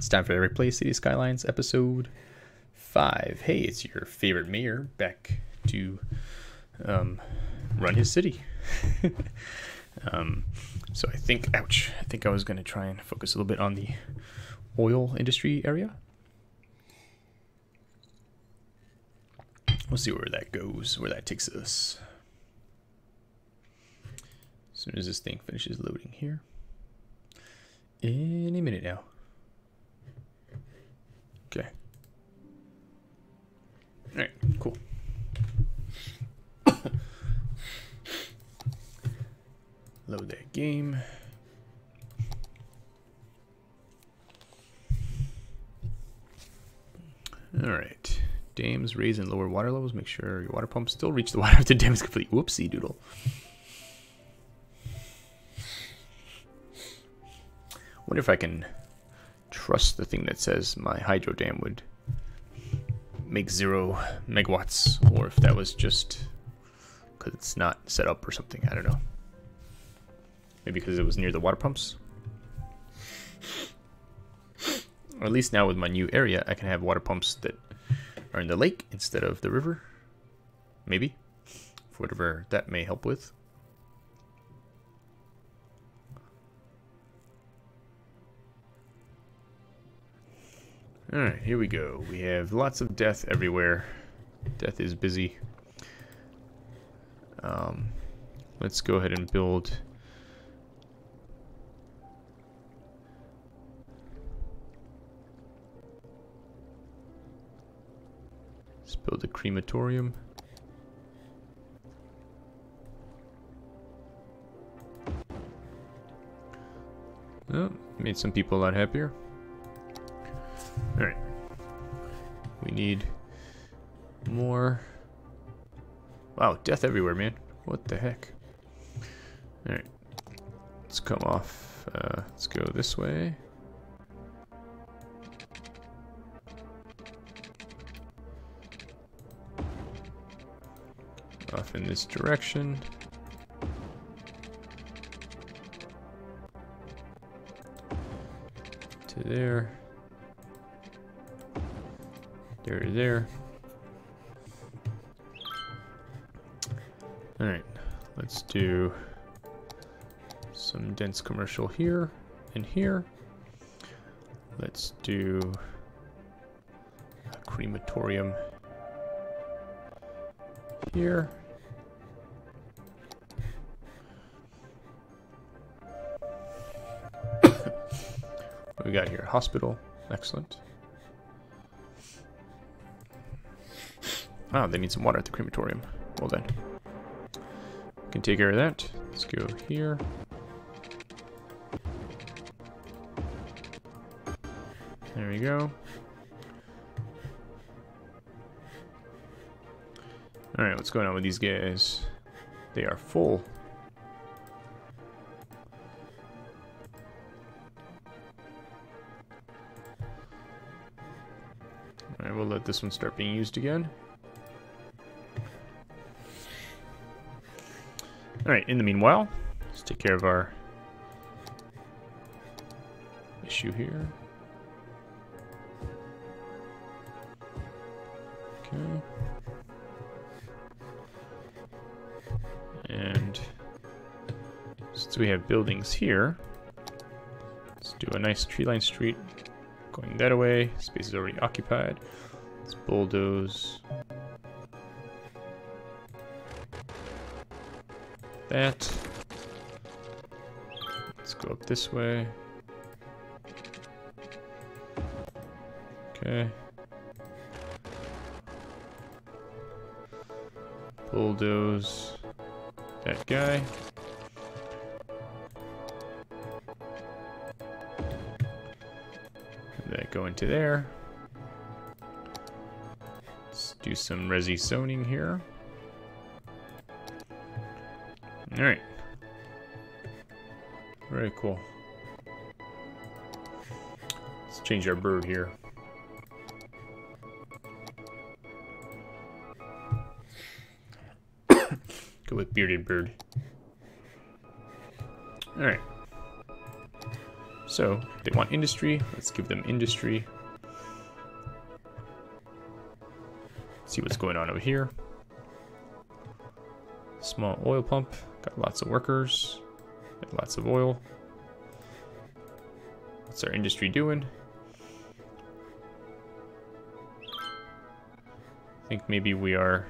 It's time for the Replay Cities Skylines episode five. Hey, it's your favorite mayor back to um, run his city. um, so I think, ouch, I think I was going to try and focus a little bit on the oil industry area. We'll see where that goes, where that takes us. As soon as this thing finishes loading here. Any minute now. Okay. Alright, cool. Load that game. Alright. Dams raise and lower water levels. Make sure your water pumps still reach the water if the dam is complete. Whoopsie doodle. wonder if I can trust the thing that says my hydro dam would make zero megawatts, or if that was just because it's not set up or something. I don't know. Maybe because it was near the water pumps. Or at least now with my new area, I can have water pumps that are in the lake instead of the river. Maybe. For whatever that may help with. Alright, here we go. We have lots of death everywhere. Death is busy. Um, let's go ahead and build... Let's build a crematorium. Oh, made some people a lot happier. Alright. We need more. Wow, death everywhere, man. What the heck? Alright. Let's come off. Uh, let's go this way. Off in this direction. To there. There, there. Alright, let's do some dense commercial here and here. Let's do a crematorium here. what we got here? Hospital. Excellent. Ah, they need some water at the crematorium. Well then. Can take care of that. Let's go here. There we go. Alright, what's going on with these guys? They are full. Alright, we'll let this one start being used again. Alright, in the meanwhile, let's take care of our issue here. Okay. And since we have buildings here, let's do a nice tree line street going that way. Space is already occupied. Let's bulldoze that. Let's go up this way. Okay. Bulldoze that guy. That go into there. Let's do some resi zoning here. Very cool. Let's change our bird here. Go with bearded bird. Alright. So, they want industry. Let's give them industry. See what's going on over here. Small oil pump. Got lots of workers. Lots of oil. What's our industry doing? I think maybe we are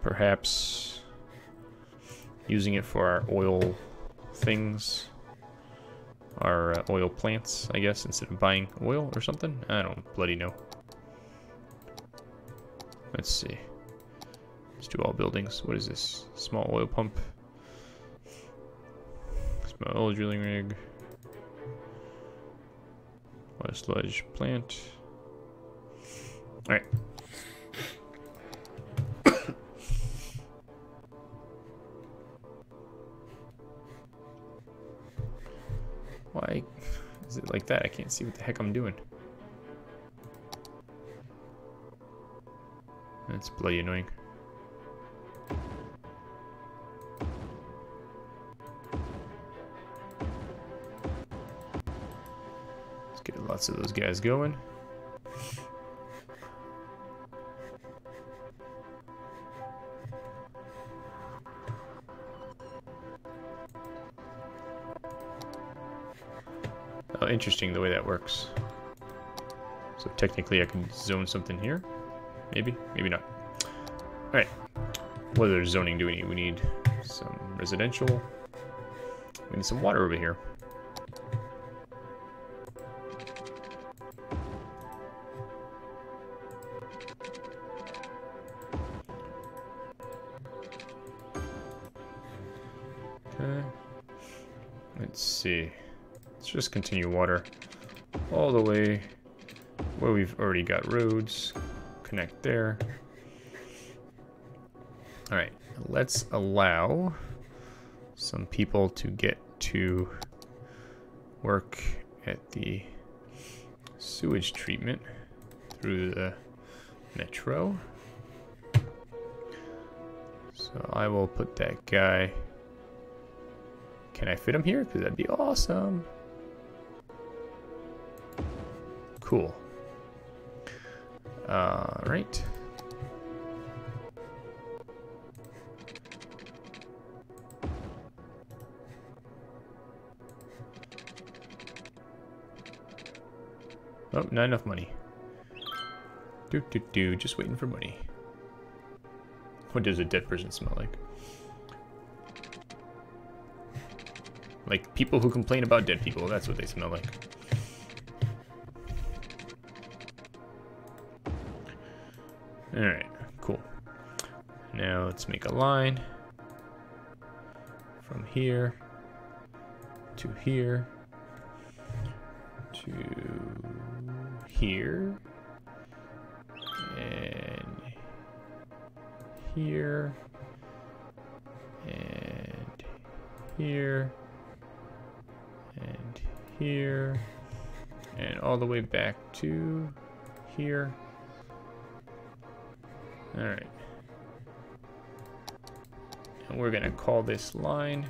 perhaps using it for our oil things, our uh, oil plants, I guess, instead of buying oil or something. I don't bloody know. Let's see. Let's do all buildings. What is this? Small oil pump. Small oil drilling rig. Water sludge plant. Alright. Why is it like that? I can't see what the heck I'm doing. That's bloody annoying. Lots of those guys going. Oh, interesting the way that works. So technically I can zone something here. Maybe, maybe not. Alright. What other zoning do we need? We need some residential. We need some water over here. Let's see. Let's just continue water all the way where we've already got roads. Connect there. Alright, let's allow some people to get to work at the sewage treatment through the metro. So I will put that guy. Can I fit him here? Because that'd be awesome. Cool. All right. Oh, not enough money. Do do do, just waiting for money. What does a dead person smell like? Like people who complain about dead people, that's what they smell like. Alright, cool. Now let's make a line from here to here to here and here and here here and all the way back to here. All right. And we're gonna call this line.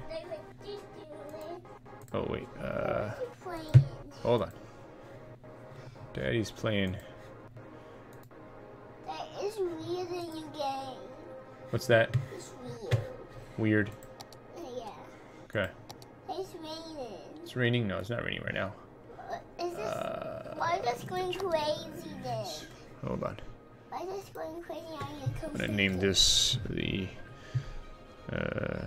Oh wait, uh, hold on. Daddy's playing. That is weird in your game. What's that? It's weird. Weird. Yeah. Okay. It's raining. It's raining? No, it's not raining right now. Is this Uh, why is this going crazy then? hold on. Why is this going crazy on your I'm gonna name this the uh,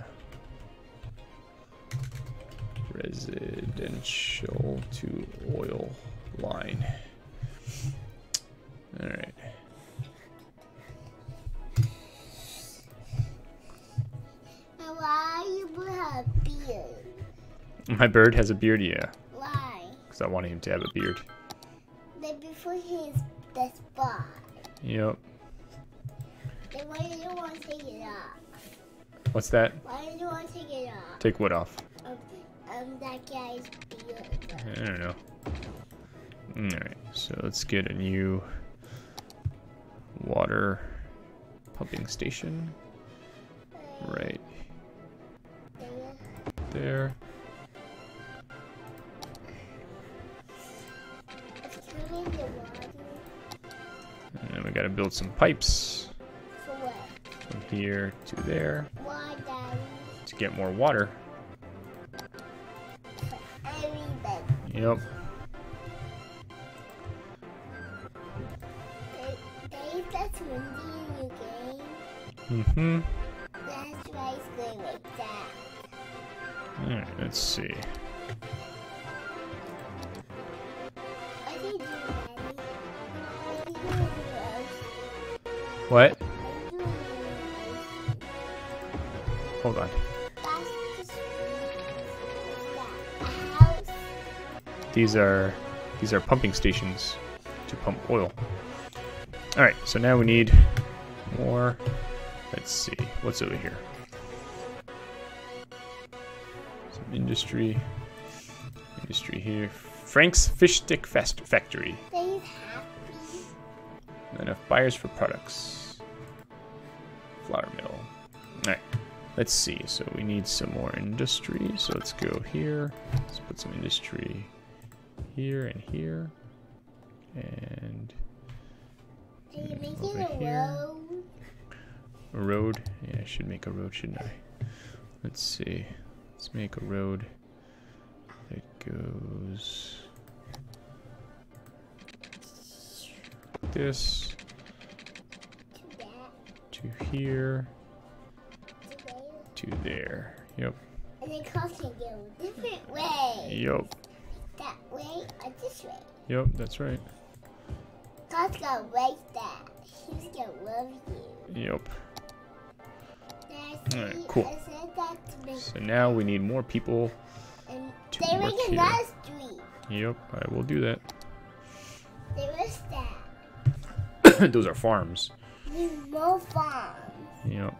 residential to oil line. All right. My bird has a beard, yeah, Why? because I wanted him to have a beard. Then before he's the spot. Yep. Then why do you want to take it off? What's that? Why do you want to take it off? Take what off? Um, um that guy's beard. I don't know. Alright, so let's get a new water pumping station right There. Gotta build some pipes for what? from here to there Why, Daddy? to get more water. For. Yep. They, they that's windy in your game. Mm-hmm. That's why it's going like that. Alright, let's see. What? Hold on. These are these are pumping stations to pump oil. Alright, so now we need more. Let's see. What's over here? Some industry. Industry here. Frank's Fish Stick Fast Factory. Happy. Enough buyers for products. Flour mill. Alright. Let's see. So we need some more industry. So let's go here. Let's put some industry here and here. And Are you making over here. a road. Yeah, I should make a road, shouldn't I? Let's see. Let's make a road that goes this To here To there. Yep. And then cars can go different ways. Yep. That way or this way. Yep, that's right. God's gonna like that. He's gonna love you. Yep. Alright, cool. I said that to make So now we need more people. and to they work make here. street. Yep, I will do that. Was that. Those are farms. There's more farms. Yep.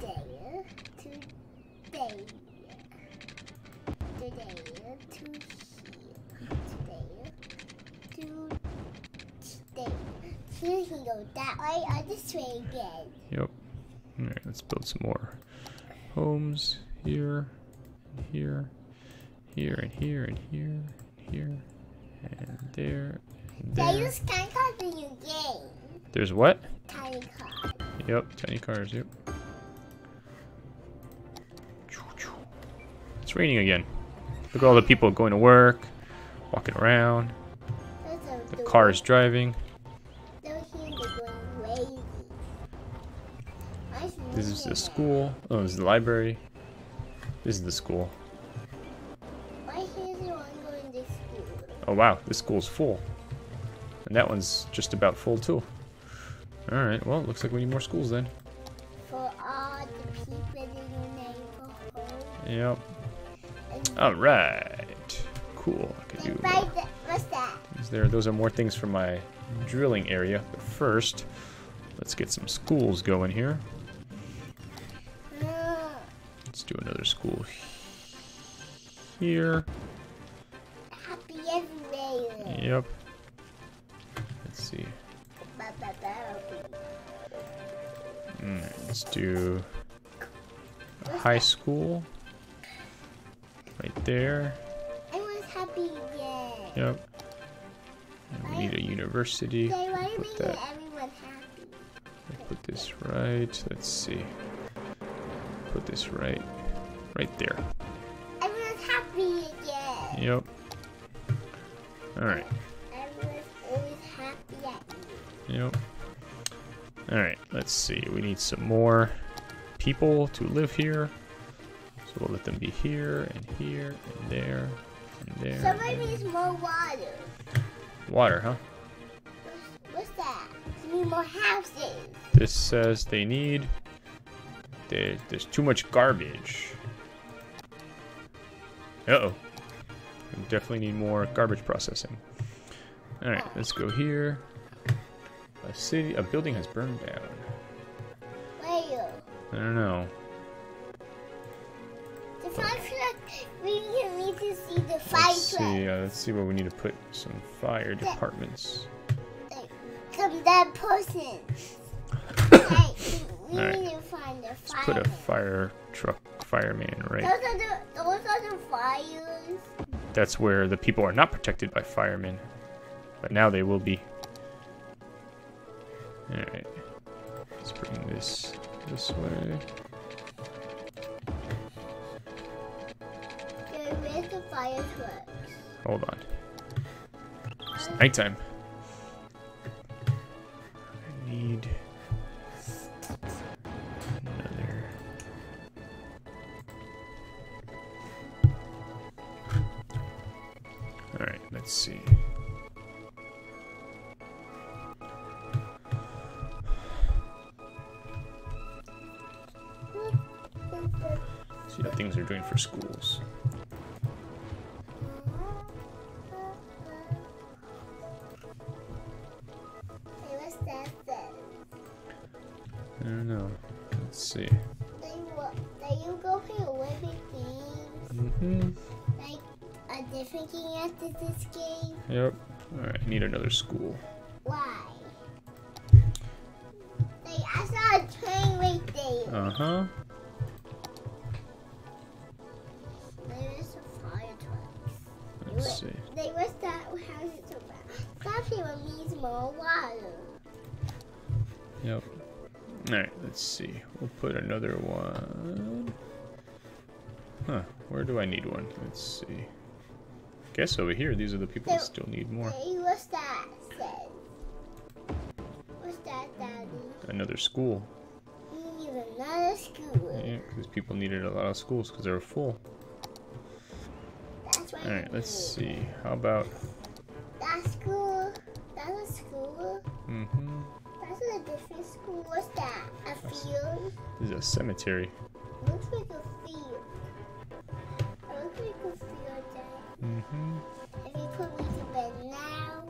There to there. There to here. There to there. Here he can go that way or this way again. Yep. Alright, let's build some more homes here, and here, here, and here, and here, here, and there, and They use tiny cars in your game. There's what? Tiny cars. Yep, tiny cars, yep. It's raining again. Look at all the people going to work, walking around, the cars driving. They're here they're going crazy. Nice This is the school. Oh, this is the library. This is the school. Oh wow, this school's full. And that one's just about full too. Alright, well, looks like we need more schools then. For all the people in your neighborhood. Yep. Alright. Cool. I could do. the, what's that? There? Those are more things for my drilling area. But first, let's get some schools going here. Let's do another school here. Yep. Let's see. Let's do high school right there. Happy again. Yep. And we need a university. They want to Put that. everyone happy. Put this right. Let's see. Put this right, right there. Everyone's happy again. Yep. All right. Everyone's always happy at you. Yep. All right. Let's see. We need some more people to live here. So we'll let them be here and here and there and there. Somebody and needs more water. Water, huh? What's, what's that? We need more houses. This says they need. There, there's too much garbage. Uh oh. We definitely need more garbage processing. All right, let's go here. A city, a building has burned down. Where? I don't know. The fire truck. We need to see the fire Let's truck. see. Uh, let's see where we need to put some fire departments. Come that person. hey, We Alright. need to find the Let's put a fire truck fireman right. Those are the those are the fires. That's where the people are not protected by firemen. But now they will be. Alright. Let's bring this this way. There is the fire trucks. Hold on. It's nighttime. I need let's see. See how things are doing for schools. This game. Yep. Alright, I need another school. Why? Like I saw a train right there. Uh-huh. There is a fire trucks. Let's see. They was that house is around. Stop here needs more water. Yep. Alright, let's see. We'll put another one. Huh, where do I need one? Let's see. Guess over here, these are the people that still need more. Hey, what's that? What's that, Daddy? Another school. We need another school. Yeah, because people needed a lot of schools because they were full. That's what Alright, let's see. How about... That school. That's a school. Mm-hmm. That's a different school. What's that? A field? This is a cemetery. Looks like a field. It looks like a. Mm-hmm. If you put me to bed now,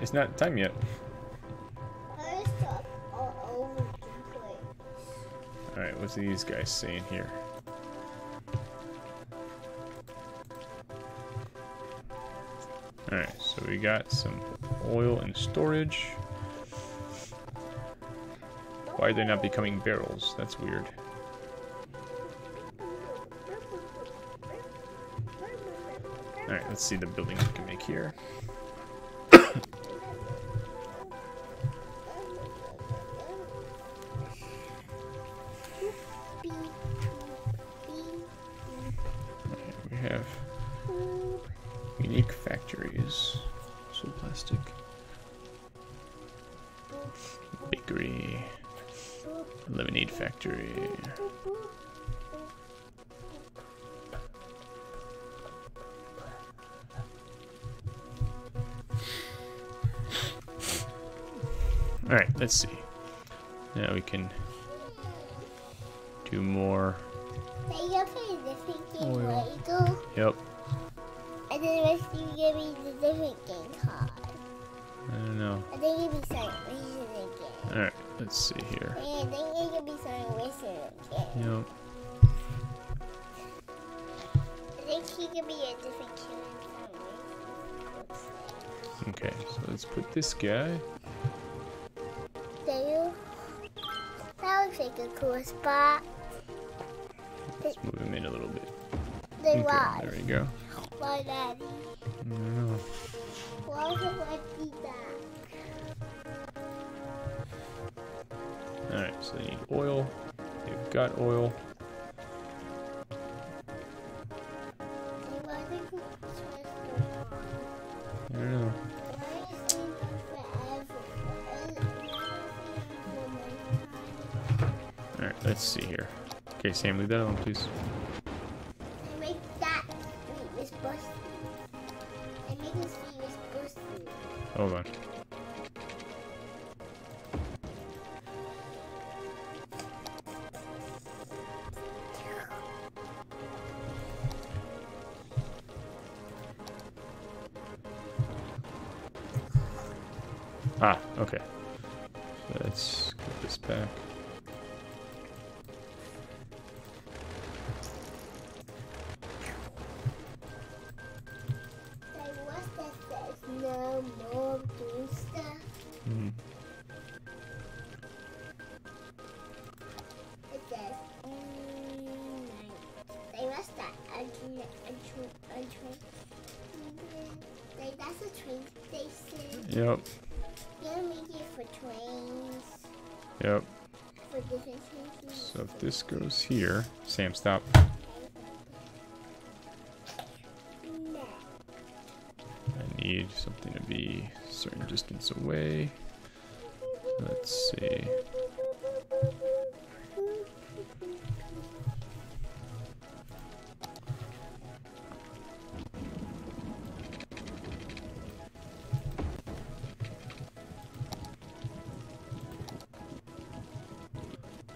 It's not time yet. other stuff all over the place. Alright, what's these guys saying here? Alright, so we got some oil and storage. Why are they not becoming barrels? That's weird. Let's see the buildings we can make here. This guy. That looks like a cool spot. Let's move him in a little bit. The Okay, there we go. Why, Daddy? I don't know. Why would I do that? Alright, so they need oil. They've got oil. Let's see here. Okay, Sam, leave that alone, please. Sam, stop. I need something to be a certain distance away. Let's see.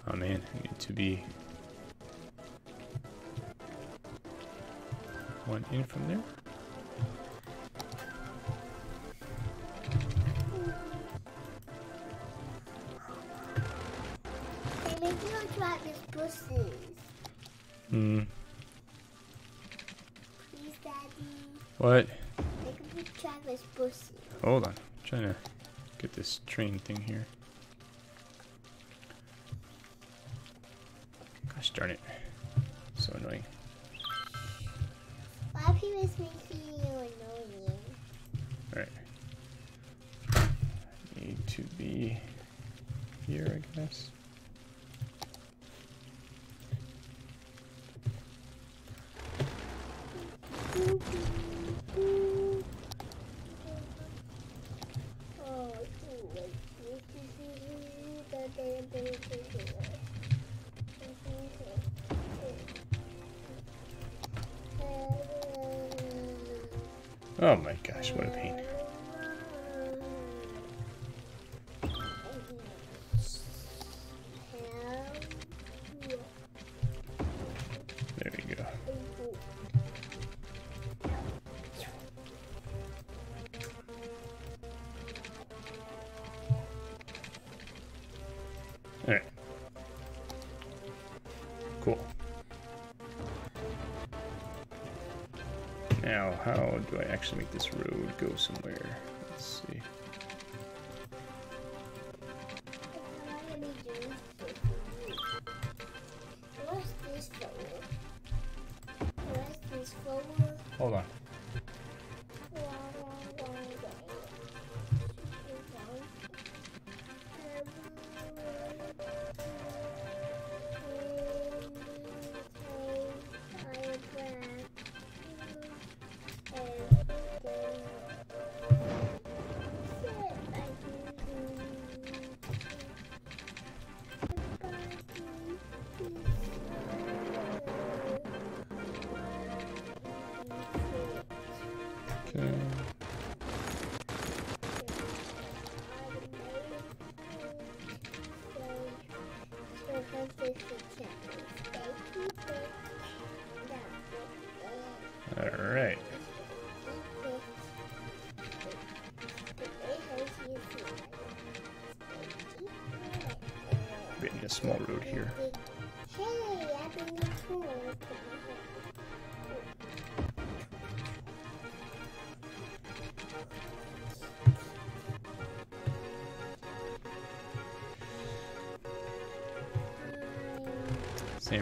Oh man, I need to be in from there. They make you drive these buses. Hmm. Please, Daddy. What? They can put driver's buses. Hold on. I'm trying to get this train thing here. Do I actually make this road go somewhere?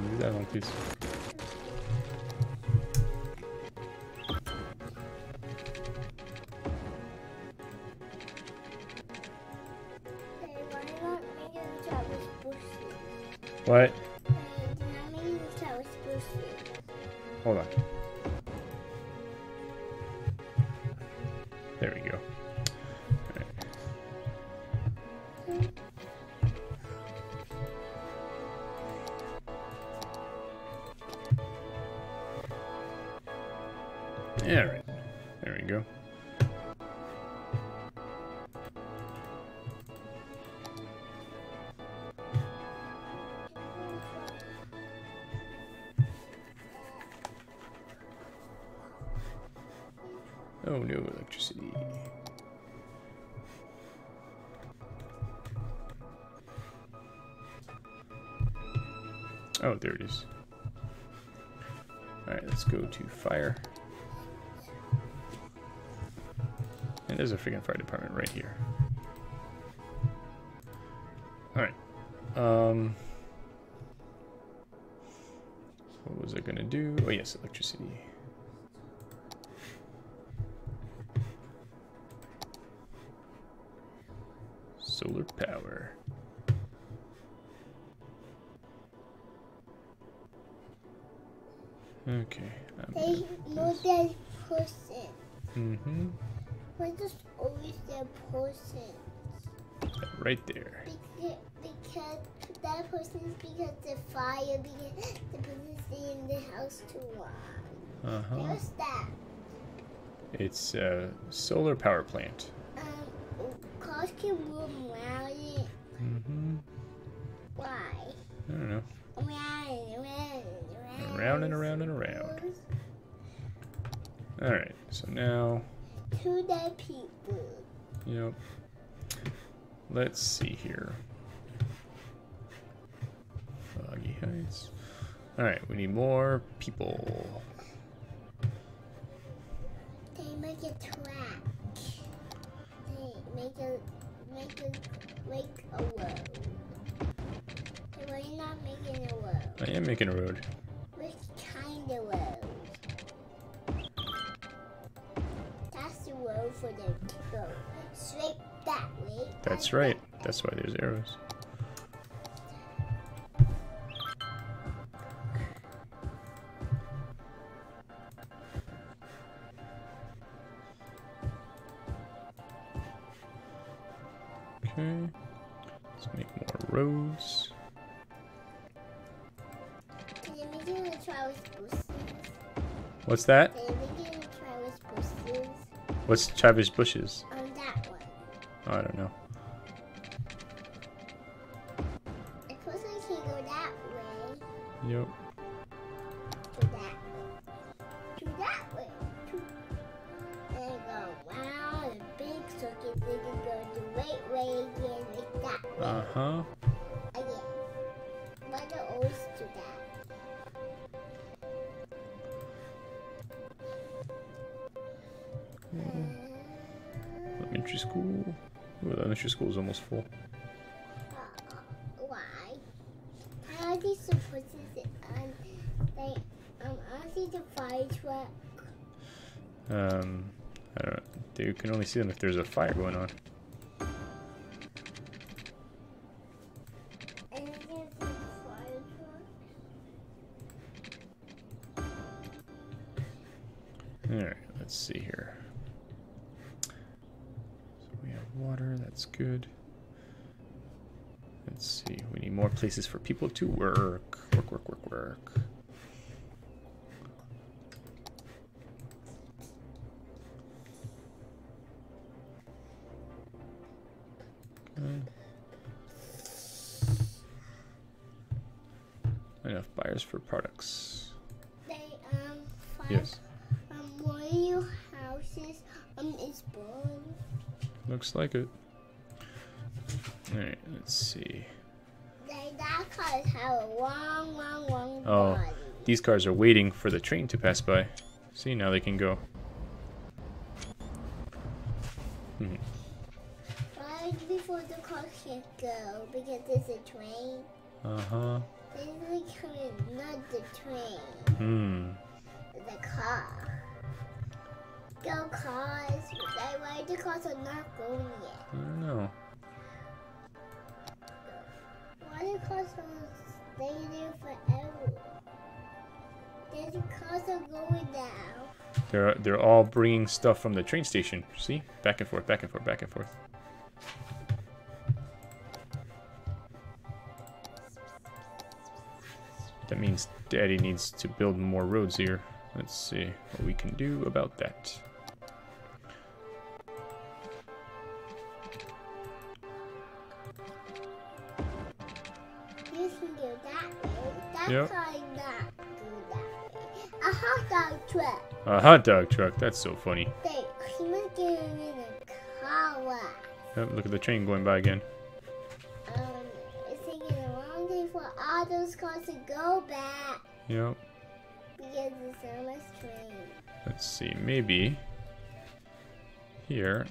Not make it Travis Bushy. Hold on. To fire. And there's a freaking fire department right here. Alright. Um, what was I gonna do? Oh yes, electricity. Person is because the fire because the person stay in the house too long. Uh huh. What's that? It's a solar power plant. Um, cars can move around it. Mm-hmm. Why? I don't know. Around and around and around. Around and around and around. All right. So now, To the people. yep. Let's see here. Foggy Heights. All right. We need more people. They make a track. They make a make a make a road. They were not making a road. I am making a road. Which kind of road? That's the road for them to go straight that way. That's right. That's why there's arrows. Okay. Let's make more roads. Can you make it a Travis bushes? What's that? Can you make it a Travis bushes? What's Travis Bushes? On that one. Oh, I don't know. The person can go that way. Yep. Uh huh. again. But they always do that. Elementary school. Ooh, elementary school is almost full. Uh, why? How are these supposed to um, they um I see the fire truck. Um, I don't know. You can only see them if there's a fire going on. More places for people to work. Work, work, work, work. Enough buyers for products. They um Yes, Um, one of your houses um is burned. looks like it. Alright, let's see. They that cars have a long, long, long Oh. body. These cars are waiting for the train to pass by. See, now they can go. Hmm. Right before the car can't go because there's a train. Uh huh. Then they come in, not the train, Hmm. the car. Go cars. That why the cars are not going yet. I don't know. Why the cars are staying there forever? Then the cars are going now. They're they're all bringing stuff from the train station. See, back and forth, back and forth, back and forth. That means Daddy needs to build more roads here. Let's see what we can do about that. That Yep. car not go that. A hot dog truck. A hot dog truck. That's so funny. They he was getting in a car wash. Yep, look at the train going by again. Um, it's taking a long time for all those cars to go back Yep. because so much train. Let's see. Maybe here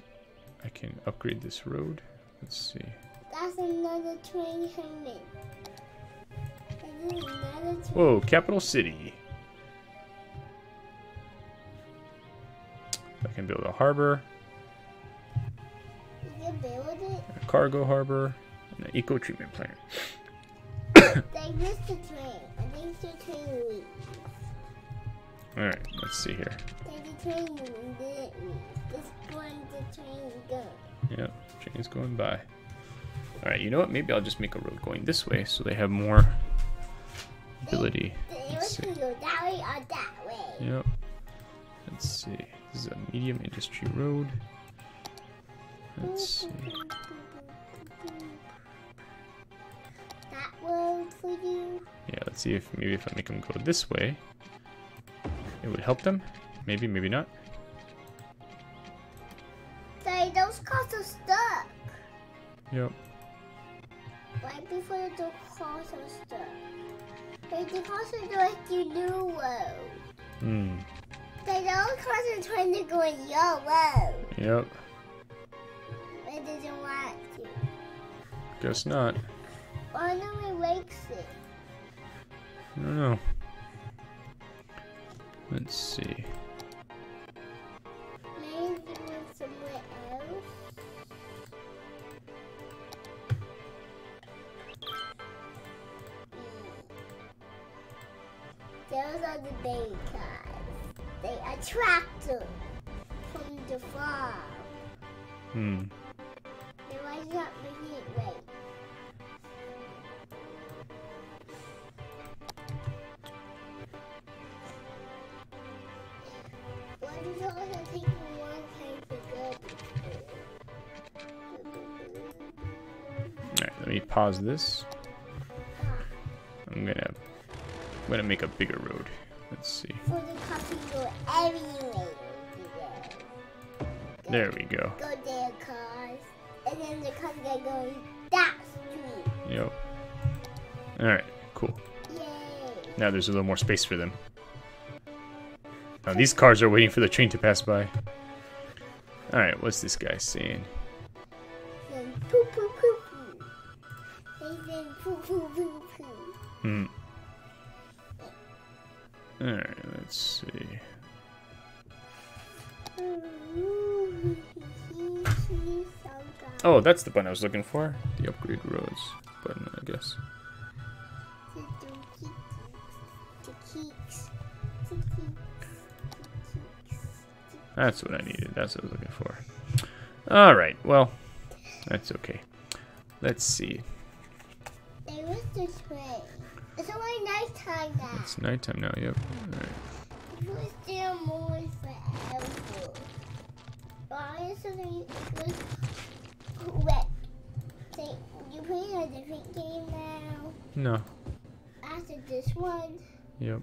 I can upgrade this road. Let's see. That's another train coming. Whoa, capital city. I can build a harbor. You can build it. cargo harbor, and an eco treatment plant. They missed the train. I think the train leaves. Alright, let's see here. The train didn't. This one the train go. Yep, train's going by. Alright, you know what? Maybe I'll just make a road going this way so they have more ability. Let's see. to go that way or that way. Yep. Let's see. This is a medium industry road. Let's see. That road for you. Yeah, let's see if maybe if I make them go this way, it would help them. Maybe, maybe not. Sorry, those cars are stuck. Yep. Right before the cars are stuck. Like the cars are going to new road. Hmm. Like those cars are trying to go road. Yep. It doesn't want to. Guess not. Why don't we makes it? I don't know. Let's see. Those are the cars. They attract them from the farm. Hmm. They might not making it right. Why does it also take me one time to go? Alright, let me pause this. Gonna make a bigger road. Let's see. For the cars to go everywhere. There we go. Go there, cars. And then the cars that go that street. Yep. Alright, cool. Yay. Now there's a little more space for them. Now these cars are waiting for the train to pass by. Alright, what's this guy saying? Oh, that's the button I was looking for. The upgrade roads button, I guess. That's what I needed. That's what I was looking for. Alright, well, that's okay. Let's see. Was the train. It's only nighttime now. It's nighttime now, yep. Alright. There more forever. Why is it you playing a different game now No. after this one? Yep.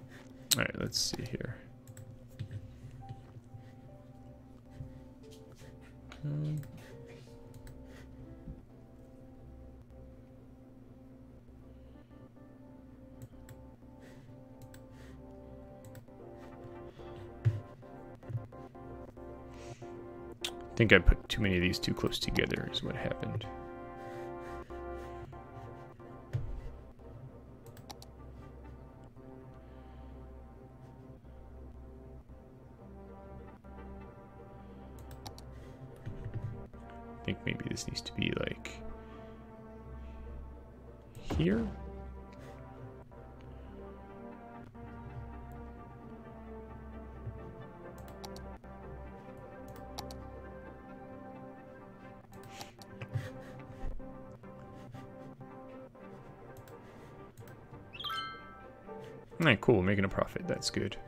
Alright, let's see here. Um, I think I put too many of these too close together is what happened. I think maybe this needs to be like here. Alright, cool, making a profit, that's good.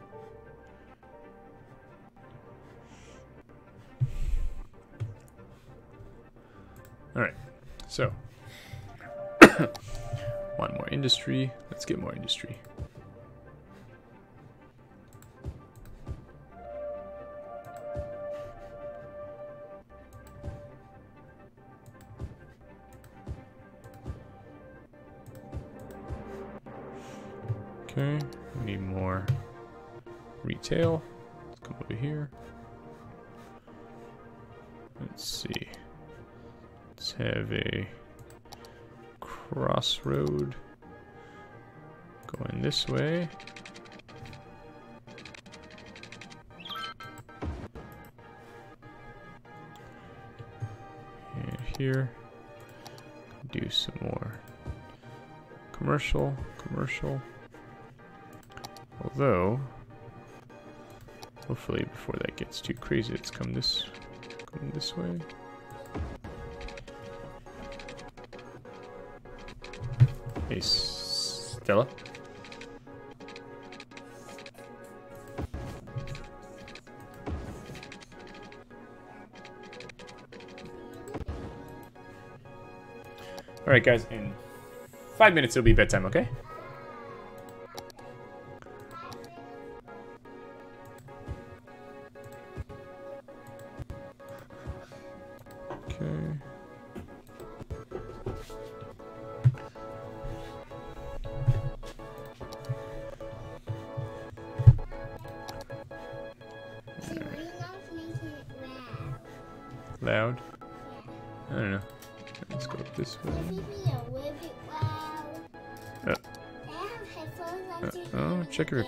So. Want more industry? Let's get more industry. This way. And here. Do some more commercial, commercial. Although, hopefully before that gets too crazy, let's come this, come this way. Hey, Stella. All right, guys. In five minutes, it'll be bedtime. Okay.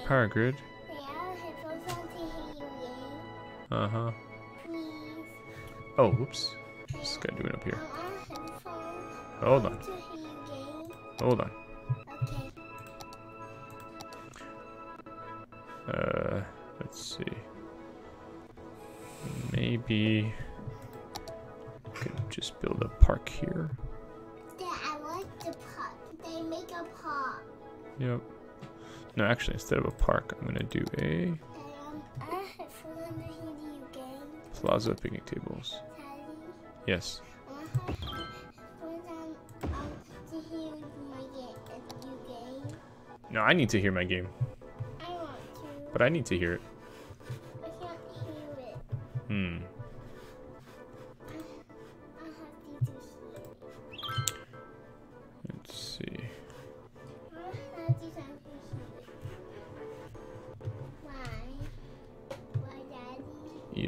You game. Uh huh. Oh, whoops. What's this guy doing up here? I want headphones Hold on. to hear you game. Hold on. Okay. Uh, let's see. Maybe we could just build a park here. Yeah, I like the pop. They make a pop. Yep. No, actually, instead of a park, I'm gonna do a I have headphones on to hear you game. plaza picnic tables. Yes. I want headphones on to hear my game. You game. No, I need to hear my game, I want to. but I need to hear it. I can't hear it. Hmm.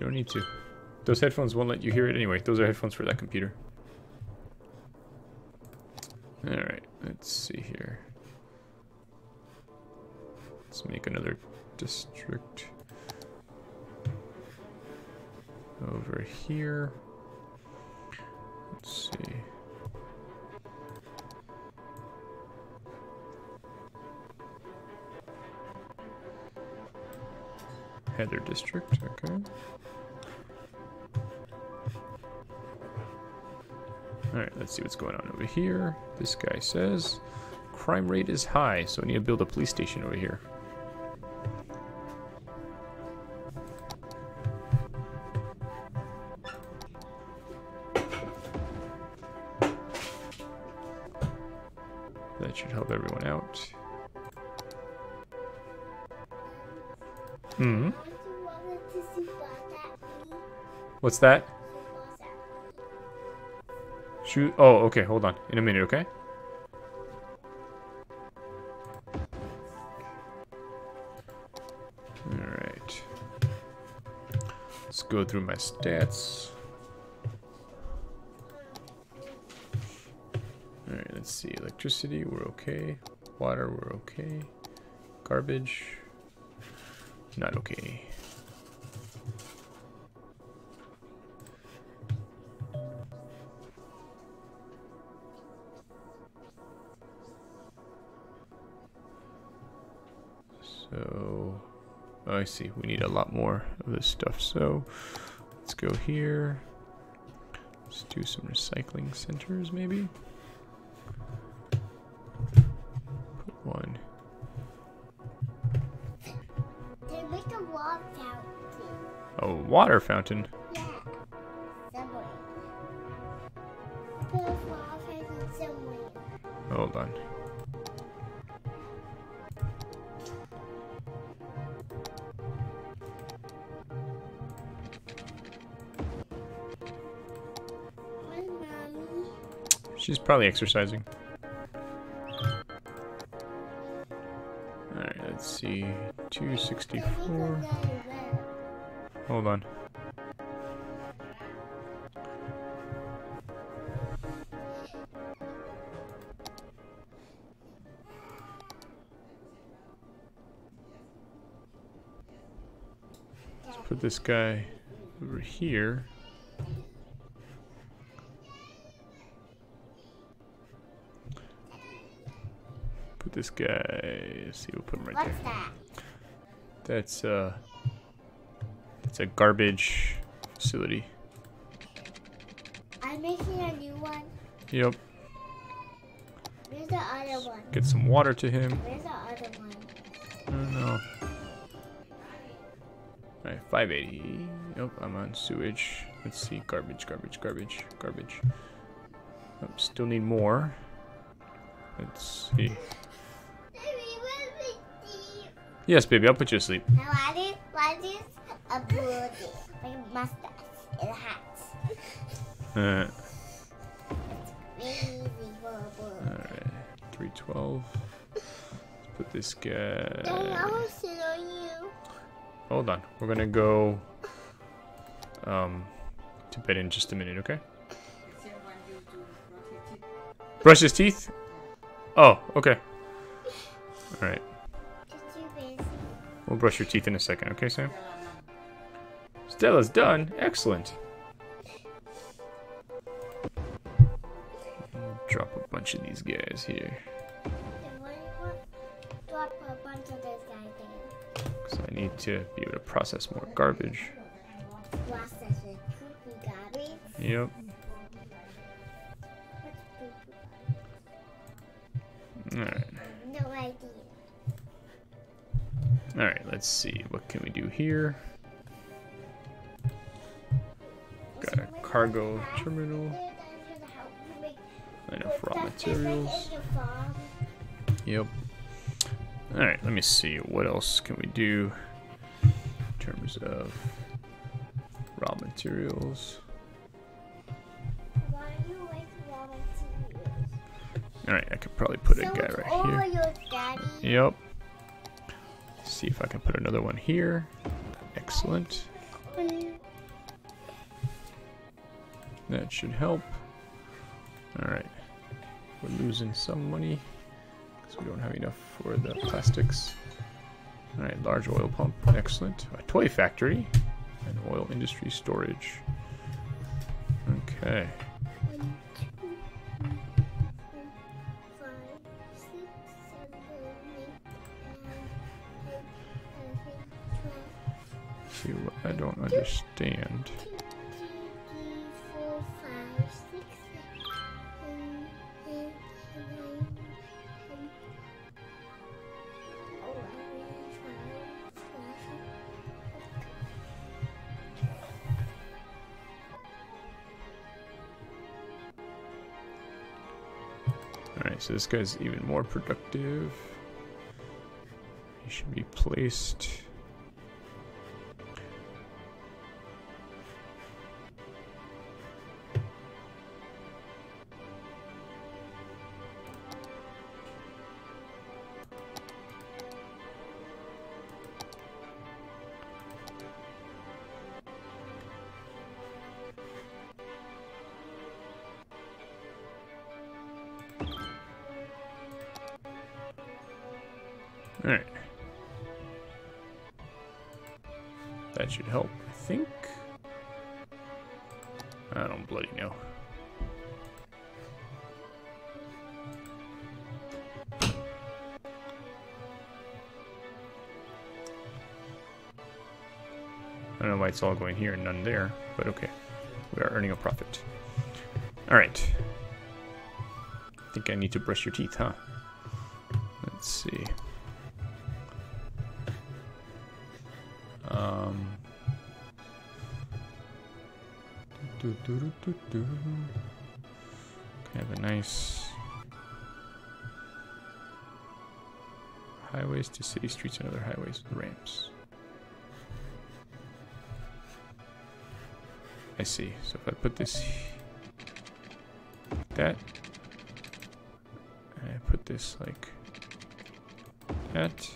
You don't need to. Those headphones won't let you hear it anyway. Those are headphones for that computer. Alright, let's see here. Let's make another district over here. Let's see. Heather district, okay. Alright, let's see what's going on over here. This guy says crime rate is high, so we need to build a police station over here. That should help everyone out. Hmm. I just Shoot. Oh, okay. Hold on. In a minute, okay? Alright. Let's go through my stats. Alright, let's see. Electricity, we're okay. Water, we're okay. Garbage, not okay. I see. We need a lot more of this stuff. So, let's go here. Let's do some recycling centers, maybe. Put one. They make a water fountain. A water fountain. Probably exercising. Alright, let's see. Let me go 264. Hold on. Let's put this guy over here. This guy. Let's see, we'll put him right What's there. that? That's uh, that's a garbage facility. I'm making a new one. Yep. Where's the other one? Get some water to him. Where's the other one? I don't know. Alright, 580. Nope, I'm on sewage. Let's see. Garbage, garbage, garbage, garbage. Oh, still need more. Let's see. Yes, baby, I'll put you to sleep. Why did why did a bird like a mustache and a hat? Uh, Crazy for a bird. Alright, 312. Let's put this guy. sit on you. Hold on. We're gonna go um, to bed in just a minute, okay? Brush his teeth? Oh, okay. Alright. We'll brush your teeth in a second, okay, Sam? Stella's done. Excellent. Drop a bunch of these guys here. Because I need to be able to process more garbage. Yep. Alright. Alright, let's see. What can we do here? Got a cargo terminal. Enough raw materials. Yep. Alright, let me see. What else can we do in terms of raw materials? Alright, I could probably put a guy right here. Yep. See if I can put another one here. Excellent. That should help. Alright. We're losing some money because we don't have enough for the plastics. Alright, large oil pump. Excellent. A toy factory and oil industry storage. Okay. See what I don't understand. Two, three, four, five, six, seven, eight, nine, ten, eleven, twelve, thirteen. Alright, so this guy's even more productive. He should be placed. That should help, I think. I don't bloody know. I don't know why it's all going here and none there, but okay. We are earning a profit. Alright. I think I need to brush your teeth, huh? Do, do, do, do, do. Have a nice highways to city streets and other highways with ramps. I see. So if I put this like that, and I put this like that,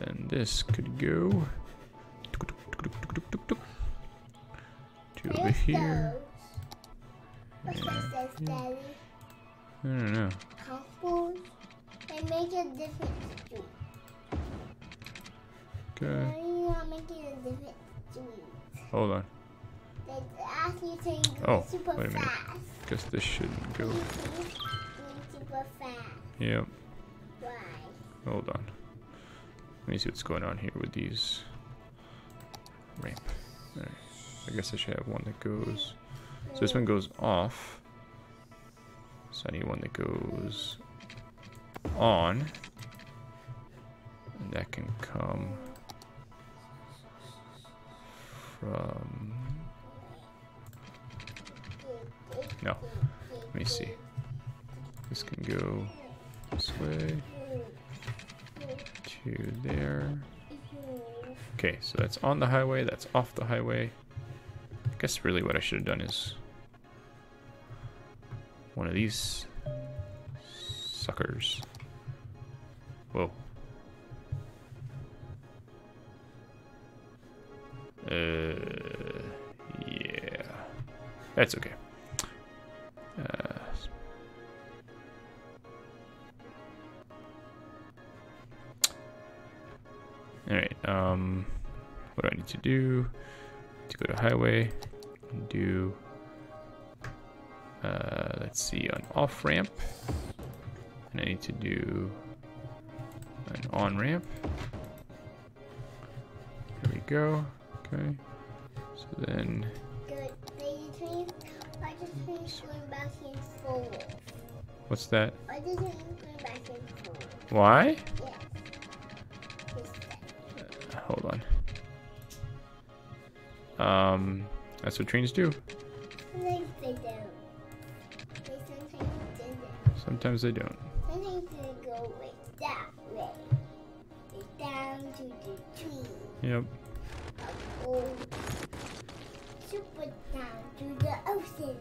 then this could go to over here. those? What's Yeah, Daddy? I don't know. Couples. They make a different street. Okay. Why are making a different street? Hold on. They ask you to go Oh, super wait a minute. fast. Guess this shouldn't go. Super fast. Yep. hold on. Let me see what's going on here with these ramp. Alright. I guess I should have one that goes. So this one goes off. So I need one that goes on. And that can come from. No. Let me see. This can go this way to there. Okay, so that's on the highway, that's off the highway. Guess really what I should have done is one of these suckers. Whoa. Uh, yeah. That's okay. Uh, Alright, um, what do I need to do? To go to highway, do, uh, let's see, an off ramp. And I need to do an on ramp. There we go. Okay. So then, Good. Why does train going back and forth? what's that? Why does train going back and forth? Why? Yes. This. Hold on. Um, that's what trains do. Sometimes they don't. They sometimes they don't. Sometimes they don't. Sometimes they go way that way. They down to the tree. Yep. Oh, super down to the ocean.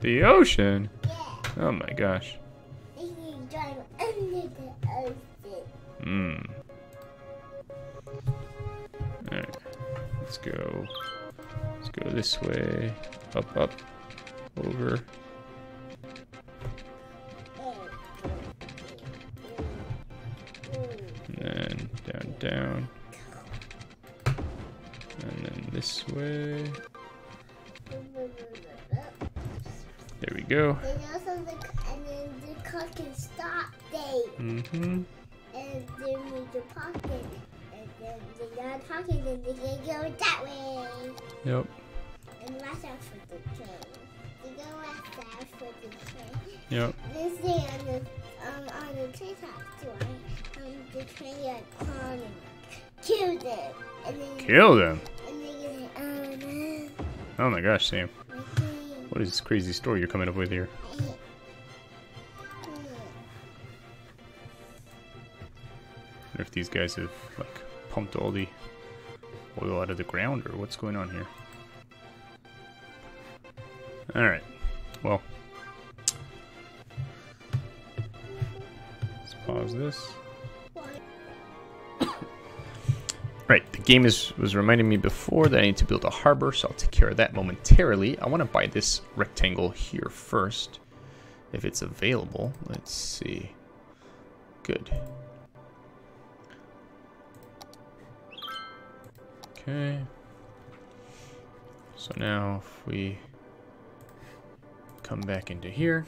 The ocean? Yeah. Oh my gosh. They can drive under the ocean. Mmm. Alright. Let's go. Go this way. Up, up. Over. And then down, down. And then this way. There we go. And also the and then the car can stop they Mm-hmm. and then with the pocket and then they and they go that way Yep. and watch out for the train. They go watch out for the train. Yep. This thing on the um on the train tracks too. Um, the train got caught and kill them and then Kill them. and they get oh. Oh my gosh, Sam. What is this crazy story you're coming up with here? wonder if these guys have like pumped all the oil out of the ground or what's going on here. Alright. Well. Let's pause this. Right, the game is was reminding me before that I need to build a harbor, so I'll take care of that momentarily. I want to buy this rectangle here first, if it's available. Let's see. Good. Okay. So now if we come back into here,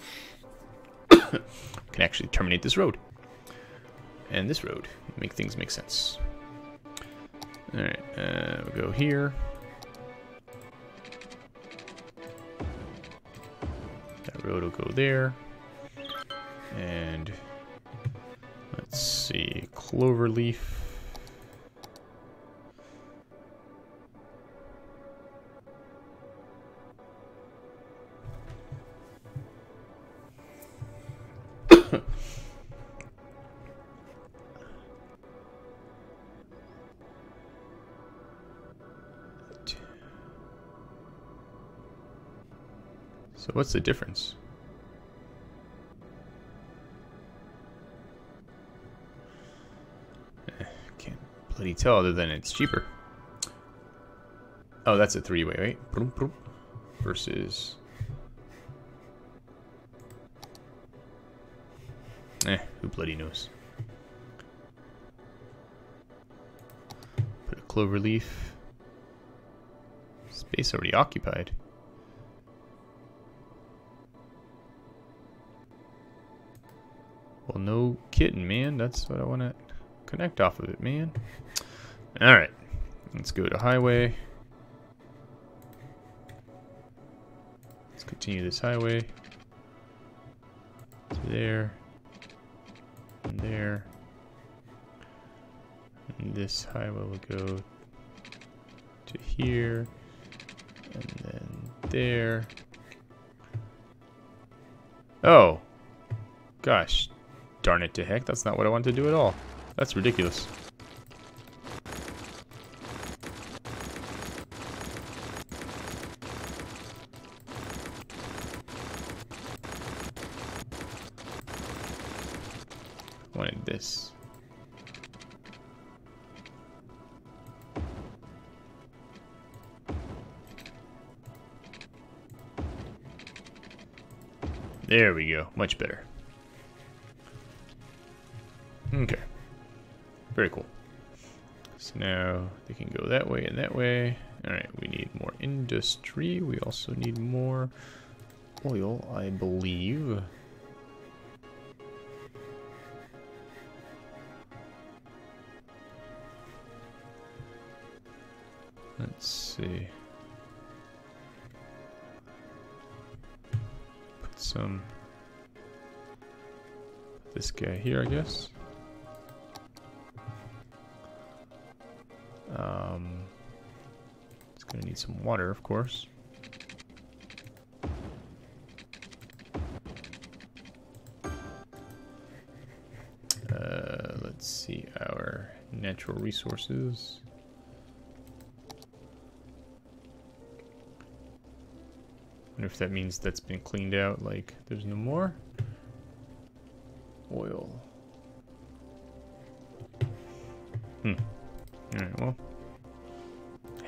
can actually terminate this road. And this road, make things make sense. Alright, uh, we go here. That road will go there. And let's see, Cloverleaf. What's the difference? Eh, Can't bloody tell other than it's cheaper. Oh, that's a three-way, right? Versus... Eh, who bloody knows? Put a clover leaf. Space already occupied. Well, no kidding, man. That's what I want to connect off of it, man. Alright. Let's go to highway. Let's continue this highway. To there. And there. And this highway will go to here. And then there. Oh. Gosh. Darn it to heck. That's not what I wanted to do at all. That's ridiculous. wanted this. There we go. Much better. Okay. Very cool. So now they can go that way and that way. Alright, we need more industry. We also need more oil, I believe. Let's see. Put some this guy here, I guess. Um, it's gonna need some water, of course. Uh, let's see our natural resources. wonder if that means that's been cleaned out, like there's no more.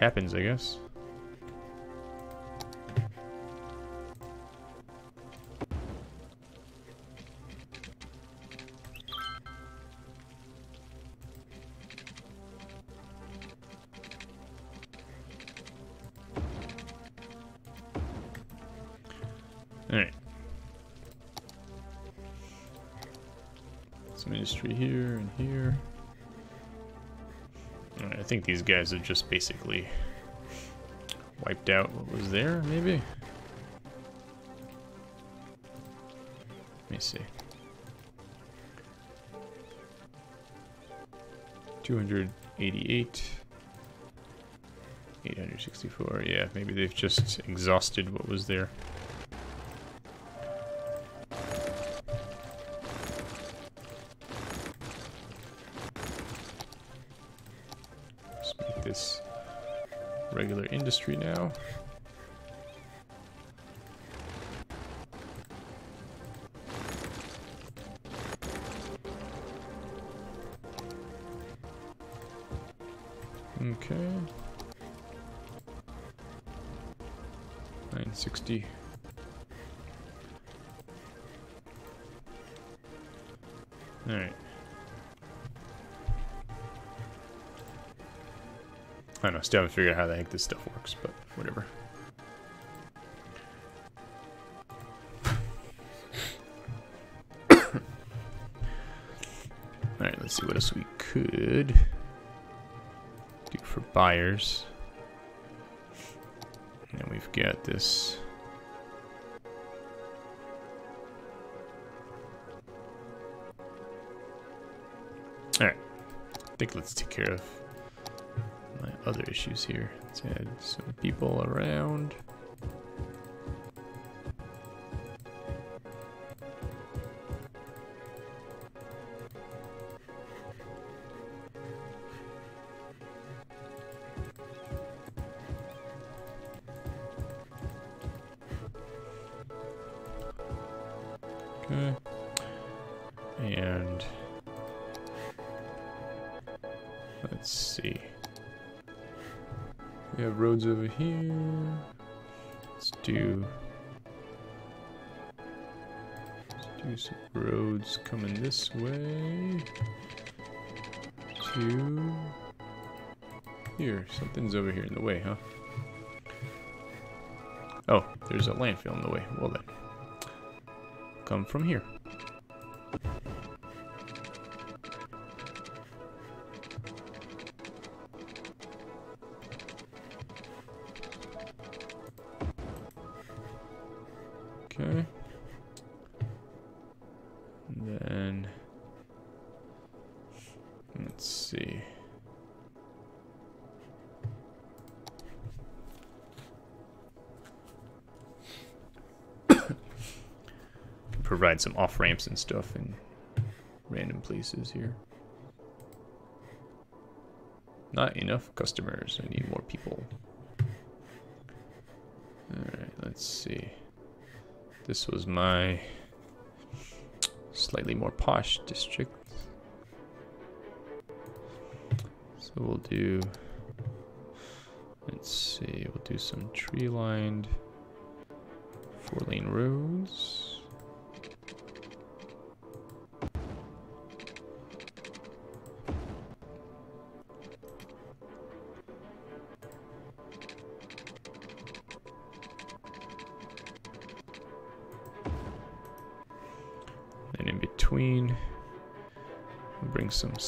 Happens, I guess. Think these guys have just basically wiped out what was there, maybe? Let me see. 288. 864, yeah, maybe they've just exhausted what was there. Still haven't figured out how the heck this stuff works, but whatever. Alright, let's see what else we could do for buyers. And we've got this. Alright, I think let's take care of other issues here. Let's add some people around. Okay. And let's see. We have roads over here. Let's do let's do some roads coming this way to here. Something's over here in the way, huh? Oh, there's a landfill in the way. Well then, come from here. Some off ramps and stuff in random places here. Not enough customers. I need more people. Alright, let's see. This was my slightly more posh district. So we'll do, let's see, we'll do some tree lined four lane roads.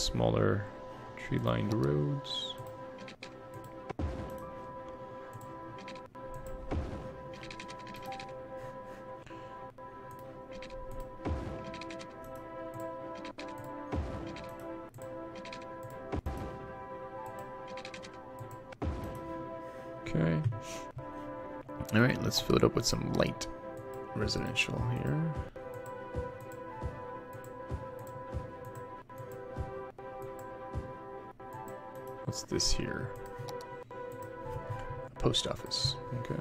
Smaller tree lined roads. Okay. All right, let's fill it up with some light residential here. This here? Post office. Okay.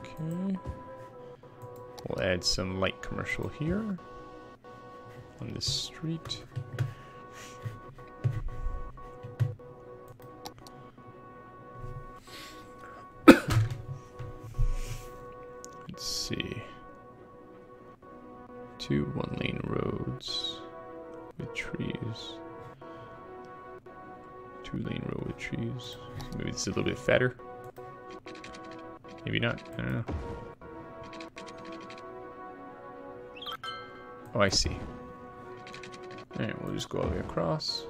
Okay. We'll add some light commercial here on this street. Fatter. Maybe not. I don't know. Oh, I see. Alright, we'll just go all the way across.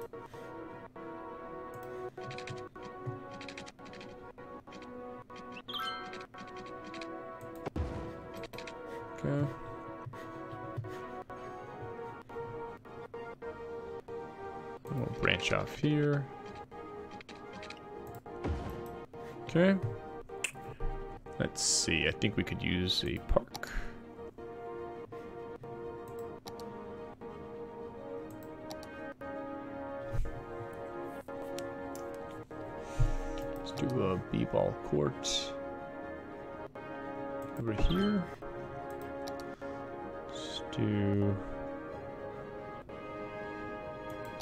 Okay. We'll branch off here. Okay. Let's see. I think we could use a park. Let's do a b-ball court over here. Let's do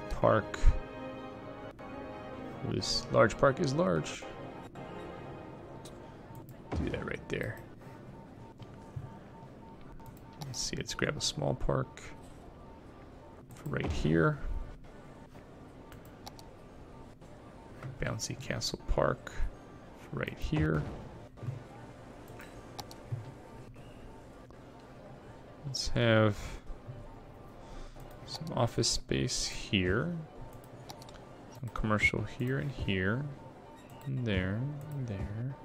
park. This large park is large. See, let's grab a small park right here. Bouncy Castle Park right here. Let's have some office space here. Some commercial here and here. And there, and there.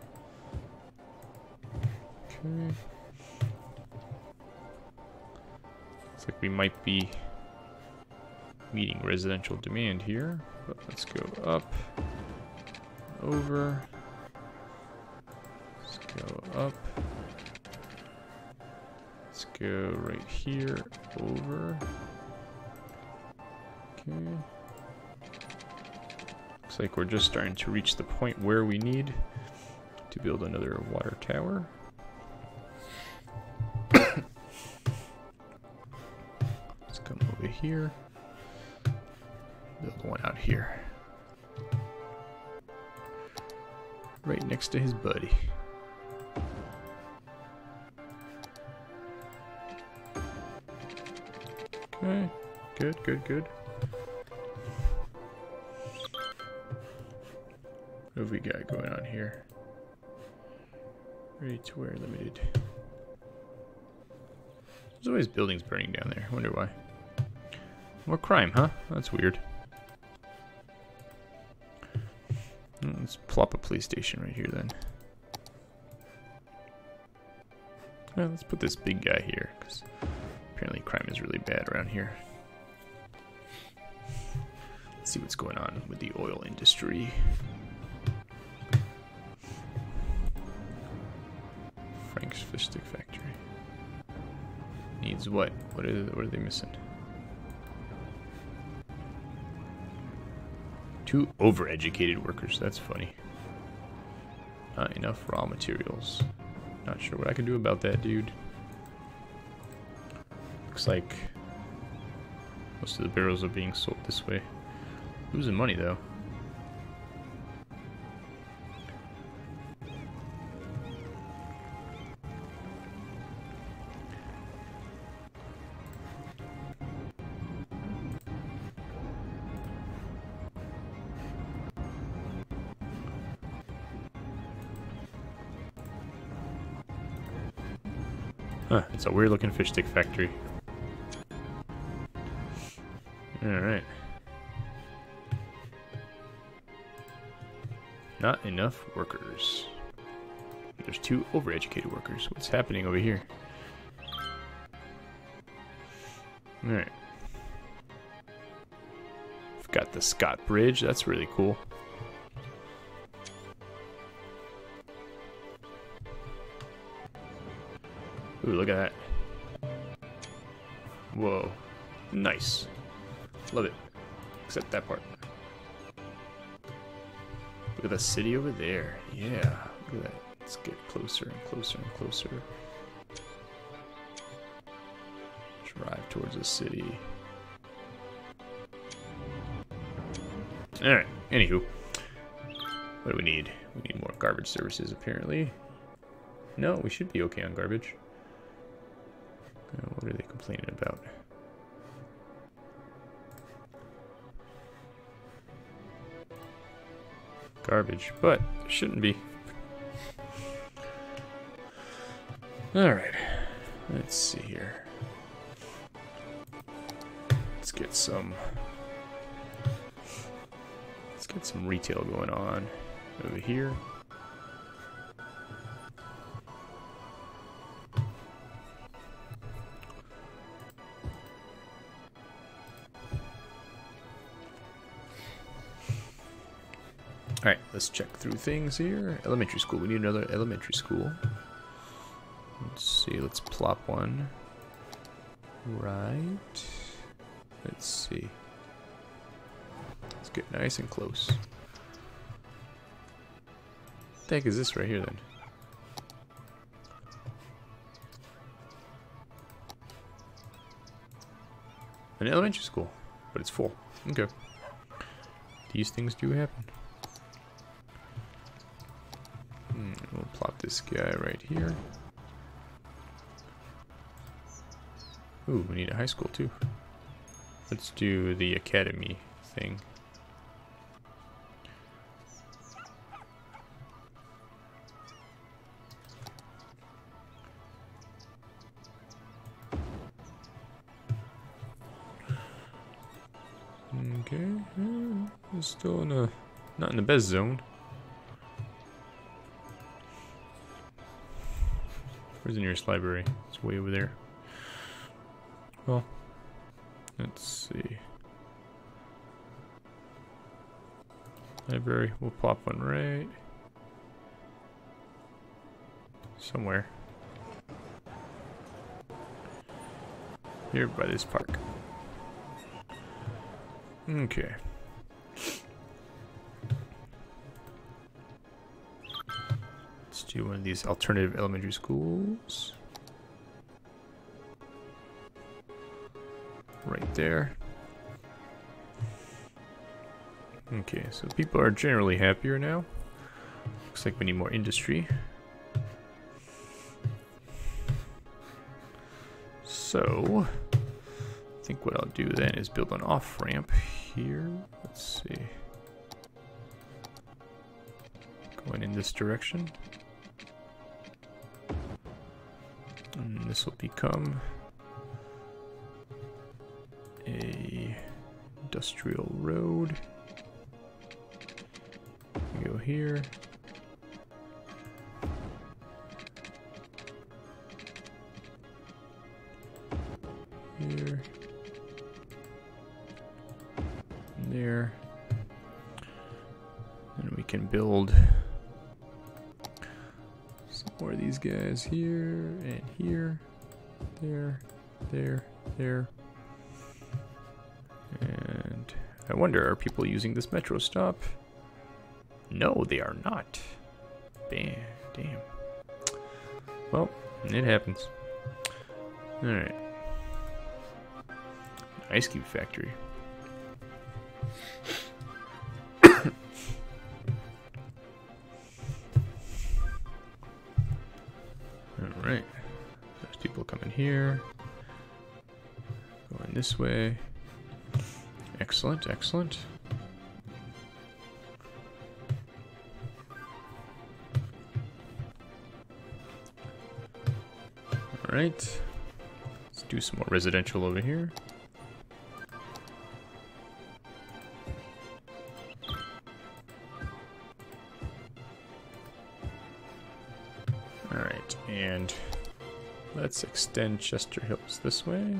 Okay. Like we might be meeting residential demand here, but let's go up, over, let's go up, let's go right here, over, okay. Looks like we're just starting to reach the point where we need to build another water tower. Here. Build one out here. Right next to his buddy. Okay, good, good, good. What have we got going on here? Ready to wear limited. There's always buildings burning down there. I wonder why. More crime, huh? That's weird. Let's plop a police station right here then. Well, let's put this big guy here, because apparently crime is really bad around here. Let's see what's going on with the oil industry. Frank's Fish Stick Factory. Needs what? What are, what are they missing? Two overeducated workers. That's funny. Not enough raw materials. Not sure what I can do about that, dude. Looks like most of the barrels are being sold this way. Losing money, though. Huh, it's a weird looking fish stick factory. Alright. Not enough workers. There's two overeducated workers. What's happening over here? Alright. We've got the Scott Bridge. That's really cool. Ooh, look at that. Whoa. Nice. Love it. Except that part. Look at the city over there. Yeah. Look at that. Let's get closer and closer and closer. Drive towards the city. Alright. Anywho. What do we need? We need more garbage services, apparently. No, we should be okay on garbage. Uh, what are they complaining about? Garbage, but shouldn't be. Alright, let's see here. Let's get some. Let's get some retail going on over here. Through things here. Elementary school. We need another elementary school. Let's see, let's plop one. Right. Let's see. Let's get nice and close. What the heck is this right here then? An elementary school, but it's full. Okay. These things do happen. Guy right here. Ooh, we need a high school too. Let's do the academy thing. Okay, uh, still in a not in the best zone. Library? It's way over there. Well, let's see. Library, we'll pop one right somewhere. Here by this park. Okay. Let's one of these alternative elementary schools. Right there. Okay, so people are generally happier now. Looks like we need more industry. So, I think what I'll do then is build an off-ramp here. Let's see. Going in this direction. And this will become a industrial road. We go here. Here. There. And we can build these guys here and here. There, there, there. And I wonder, are people using this metro stop? No, they are not. Bam, damn. Well, it happens. Alright. Ice Cube Factory. This way. Excellent, excellent. Alright. Let's do some more residential over here. Alright, and let's extend Chester Hills this way.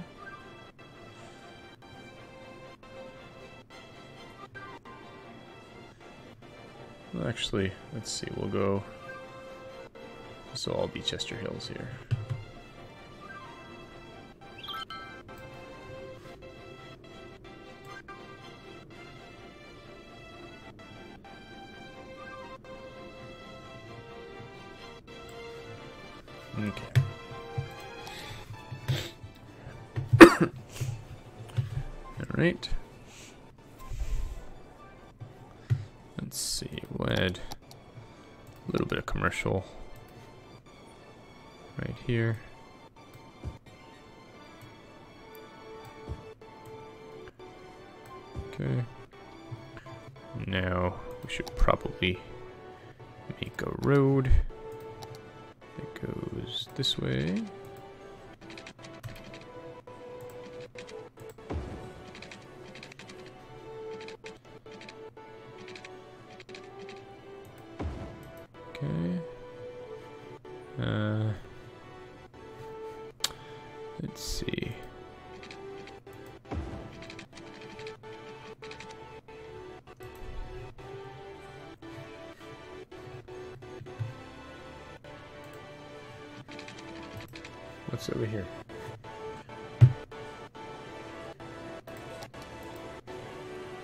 Actually, let's see, we'll go. This will all be Chester Hills here.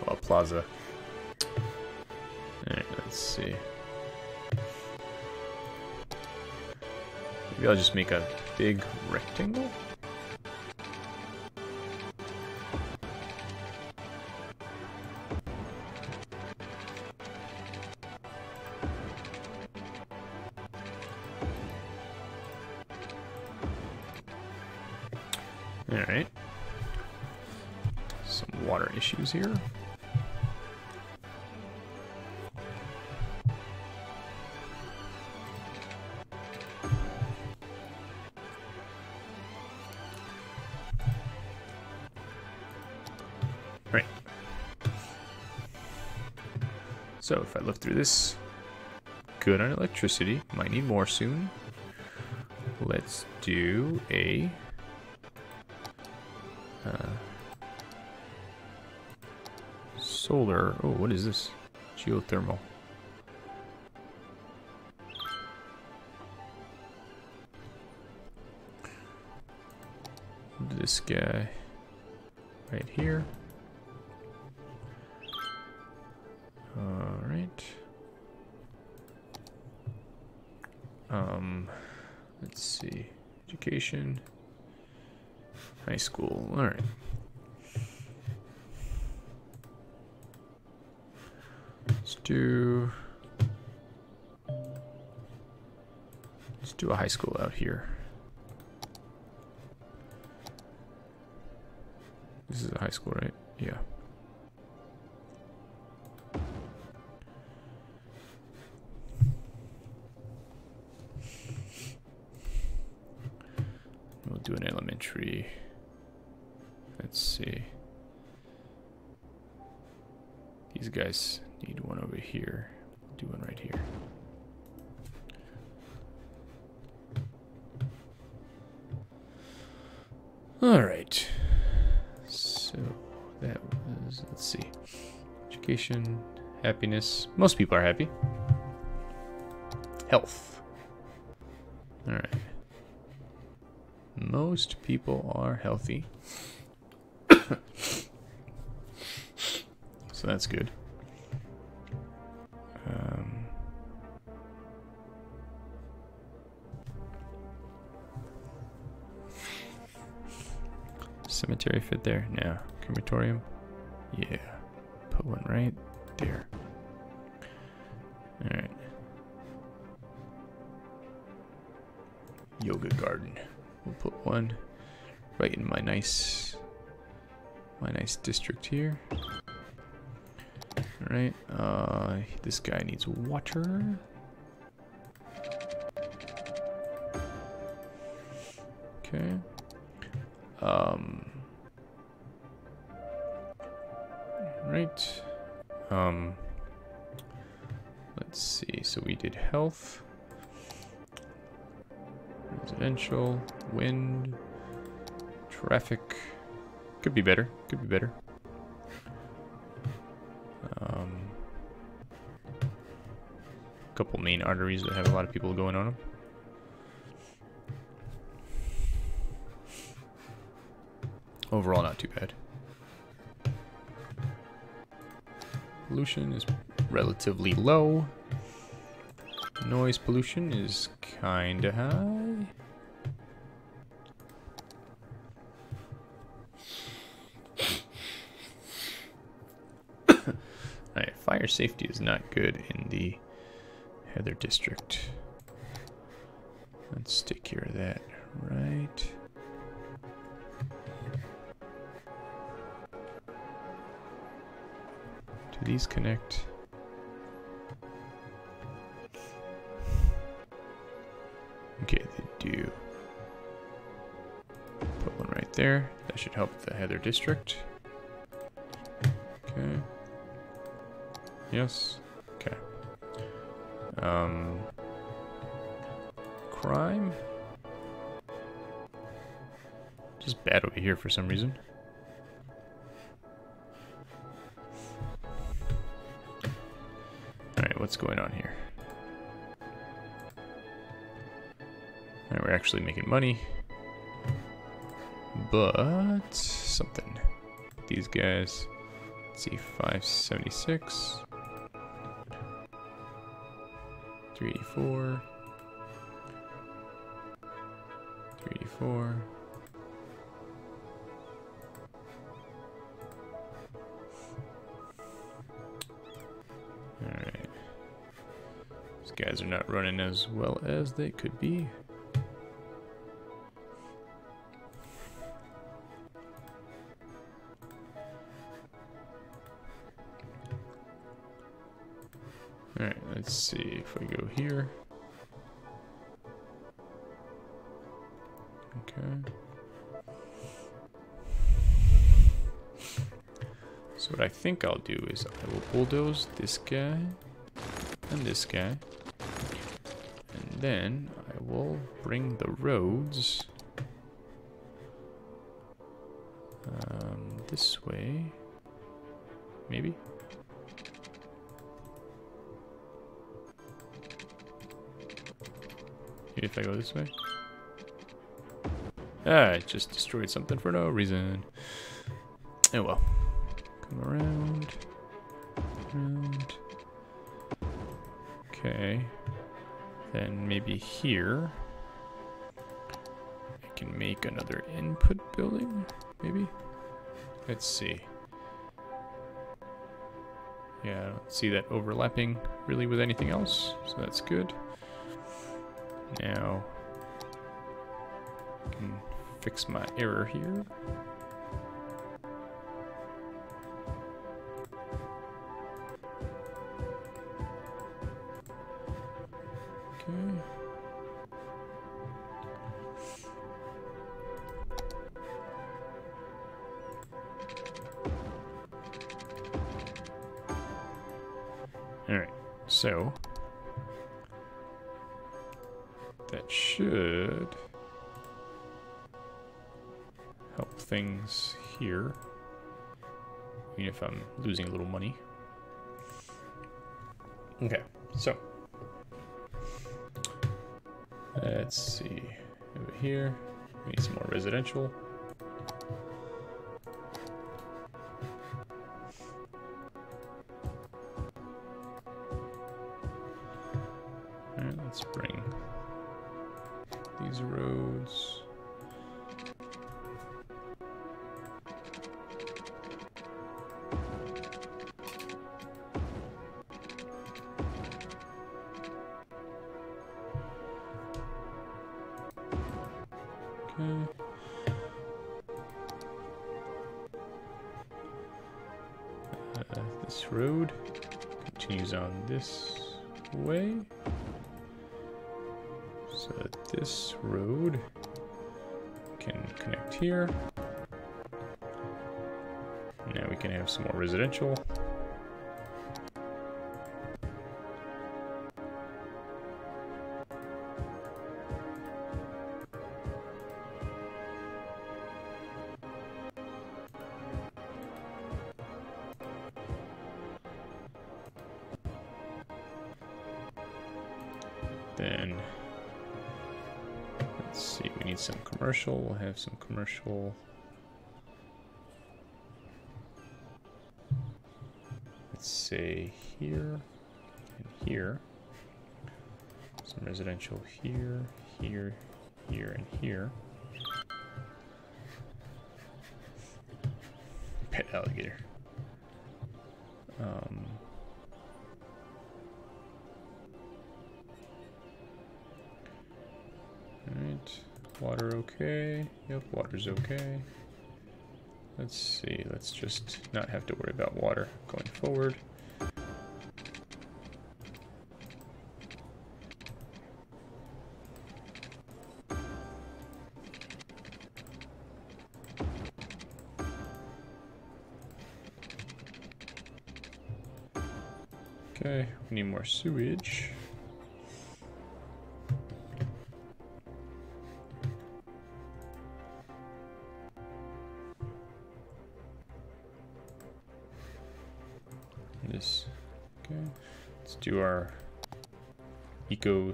Oh, plaza. Alright, let's see. Maybe I'll just make a big rectangle? Alright. Some water issues here. So if I look through this, good on electricity. Might need more soon. Let's do a uh, solar. Oh, what is this? Geothermal. This guy right here. High school. All right. Let's do. Let's do a high school out here. This is a high school, right? Yeah. Guys need one over here. do one right here. All right. So that was, let's see. Education, happiness. Most people are happy. Health. All right. Most people are healthy. so that's good. Fit there? No. Crematorium? Yeah. Put one right there. Alright. Yoga garden. We'll put one right in my nice my nice district here. Alright, uh this guy needs water. Okay. Um health. Residential, wind, traffic. Could be better. Could be better. Um, couple main arteries that have a lot of people going on them. Overall, not too bad. Pollution is relatively low. Noise pollution is kinda high. Alright, fire safety is not good in the Heather district. Let's take care of that right. Do these connect? There. That should help the Heather district. Okay. Yes. Okay. Um. Crime. Just bad over here for some reason. Alright, what's going on here? Alright, we're actually making money. But something. These guys. Let's see, 576. 384. 384. Alright. These guys are not running as well as they could be. Here. Okay. So what I think I'll do is I will bulldoze this guy and this guy. And then I will bring the roads um, this way. Maybe? If I go this way? Ah, I just destroyed something for no reason. Oh well. Come around. Around. Okay. Then maybe here. I can make another input building, maybe? Let's see. Yeah, I don't see that overlapping really with anything else, so that's good. Now, I can fix my error here. Okay. So, things here. Even if I'm losing a little money. Okay, so let's see over here. We need some more residential. Commercial. We'll have some commercial. Let's say here and here. Some residential here, here, here, and here. Pet alligator. Yep, water's okay. Let's see, let's just not have to worry about water going forward. Okay, we need more sewage.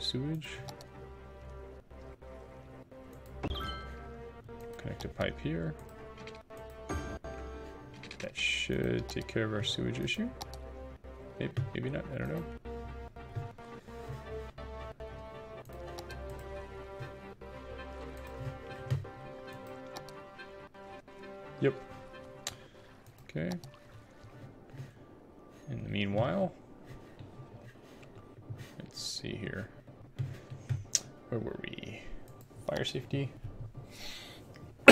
Sewage. Connect a pipe here. That should take care of our sewage issue. Maybe, maybe not, I don't know. Yep. Okay. In the meanwhile, let's see here. Where were we? Fire safety.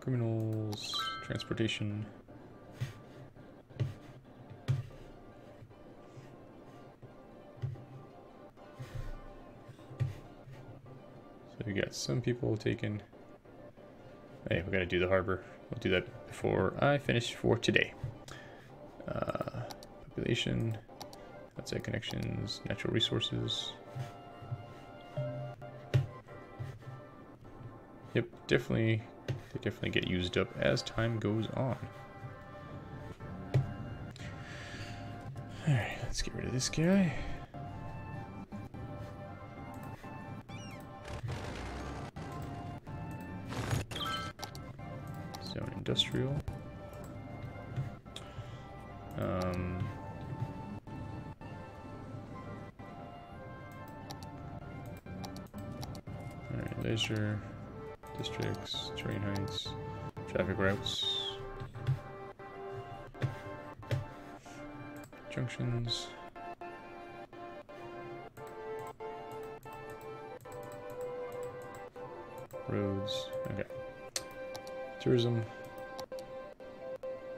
Criminals, transportation. So we got some people taken. Hey, we gotta do the harbor. We'll do that before I finish for today. Uh, population, outside connections, natural resources. Yep, definitely, they definitely get used up as time goes on. Alright, let's get rid of this guy. Zone industrial. Um, Alright, leisure, districts, terrain heights, traffic routes, junctions. Roads, okay. Tourism,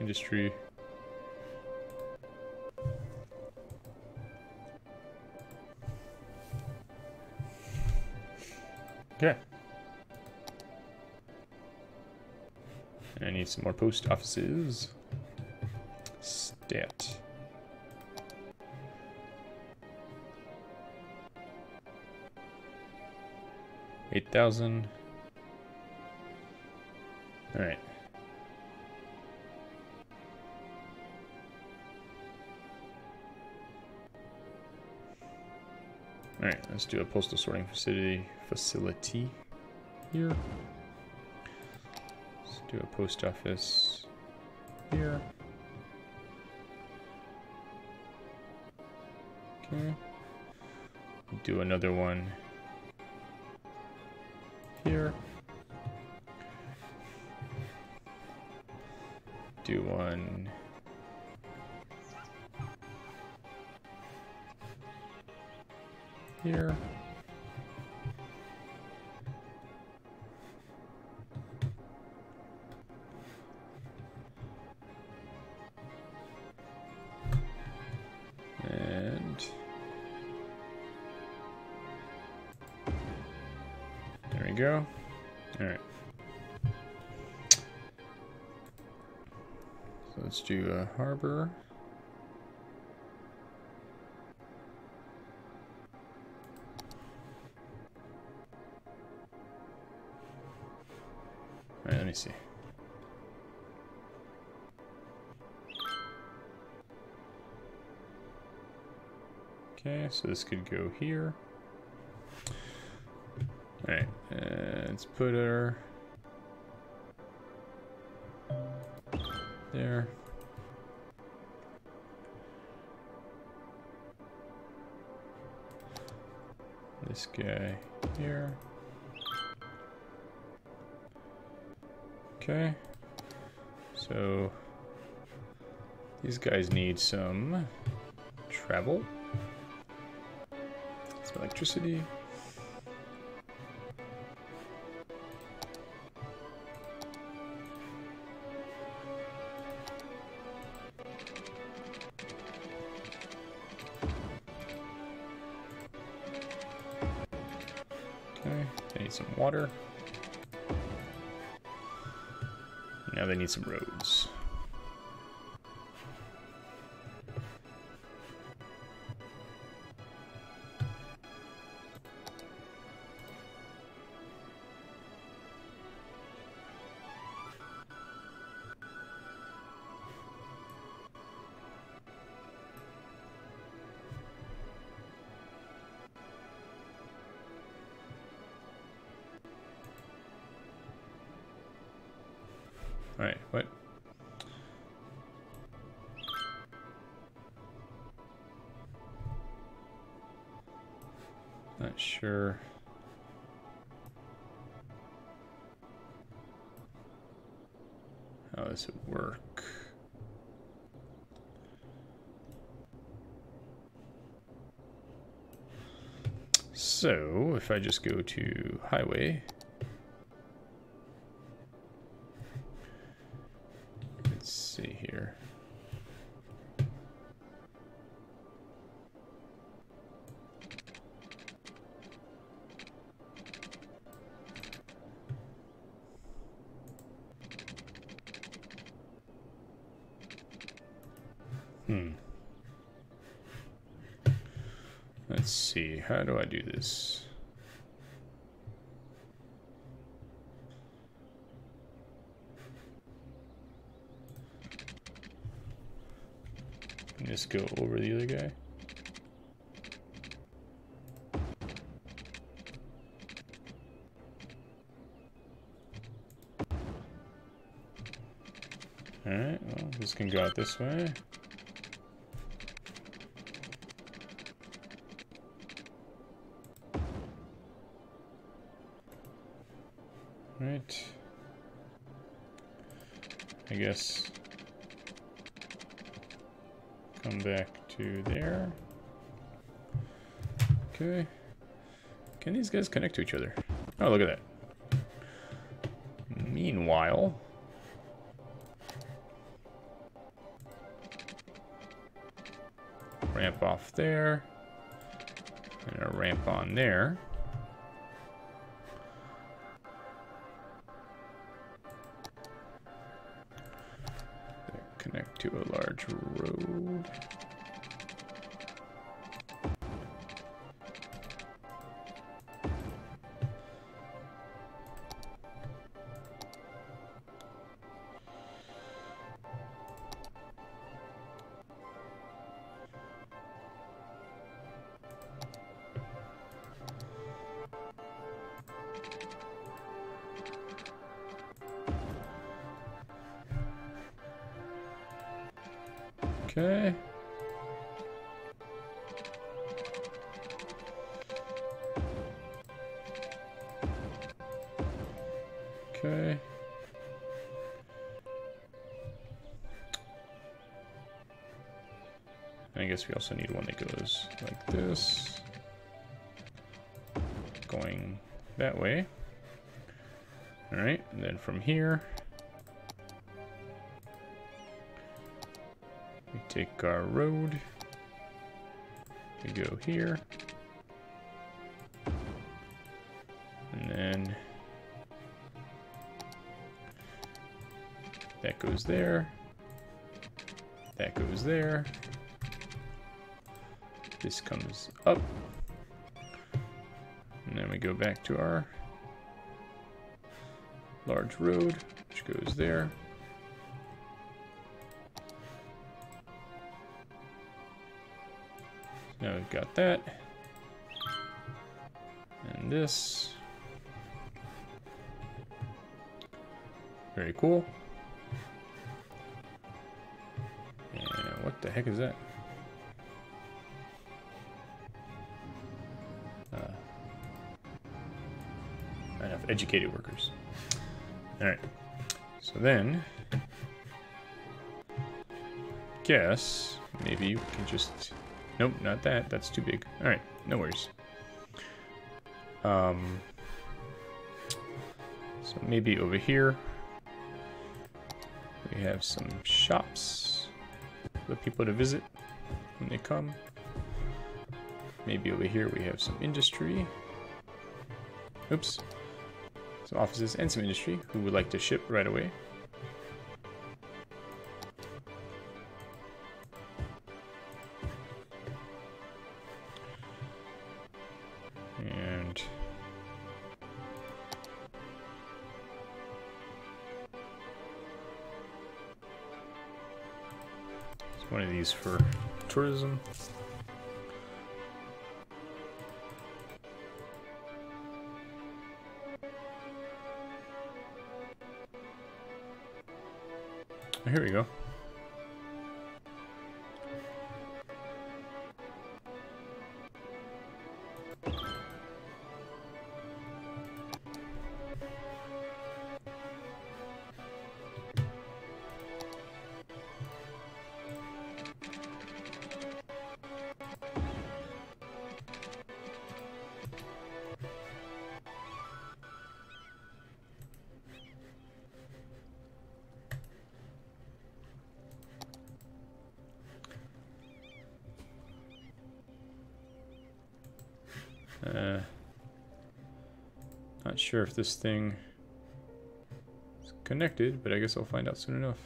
industry, Some more post offices. Stat. Eight thousand. All right. All right, let's do a postal sorting facility facility here. Do a post office here. Okay. Do another one here. Do one here. Harbor. All right, let me see. Okay, so this could go here. Alright, uh, let's put her There. This guy here. Okay. So these guys need some travel. Some electricity. Water. Now they need some roads. So, if I just go to highway, how do I do this? Just go over the other guy. Alright, well, this can go out this way. Okay. Can these guys connect to each other? Oh, look at that. Meanwhile, ramp off there, and a ramp on there. Connect to a large road. Okay. Okay. I guess we also need one that goes like this. Going that way. Alright, and then from here, take our road, we go here, and then that goes there, that goes there, this comes up, and then we go back to our large road, which goes there. Got that. And this. Very cool. And what the heck is that? Uh, enough educated workers. Alright. So then, guess maybe we can just. Nope, not that. That's too big. Alright, no worries. Um, so maybe over here we have some shops for people to visit when they come. Maybe over here we have some industry. Oops some offices, and some industry who would like to ship right away. Uh, not sure if this thing is connected, but I guess I'll find out soon enough.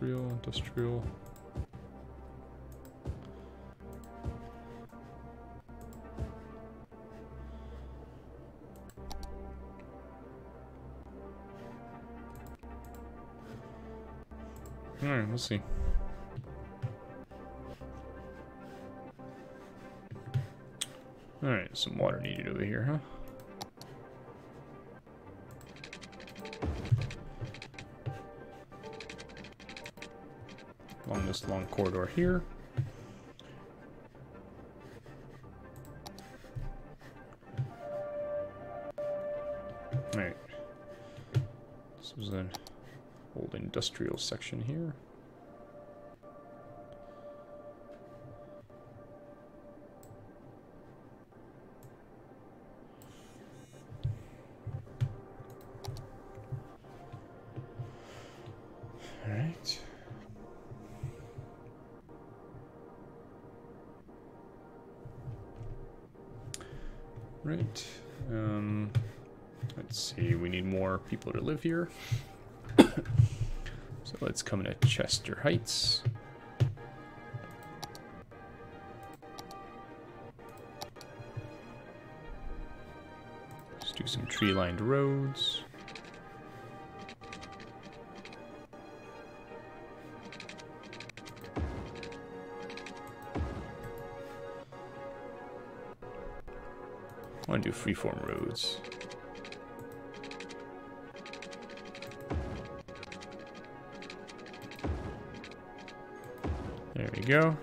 Industrial, industrial. Alright, we'll see. Alright, some water needed over here, huh? Corridor here. Alright. This was an old industrial section here. Live here. so let's come to Chester Heights. Let's do some tree-lined roads. I want to do freeform roads. Go.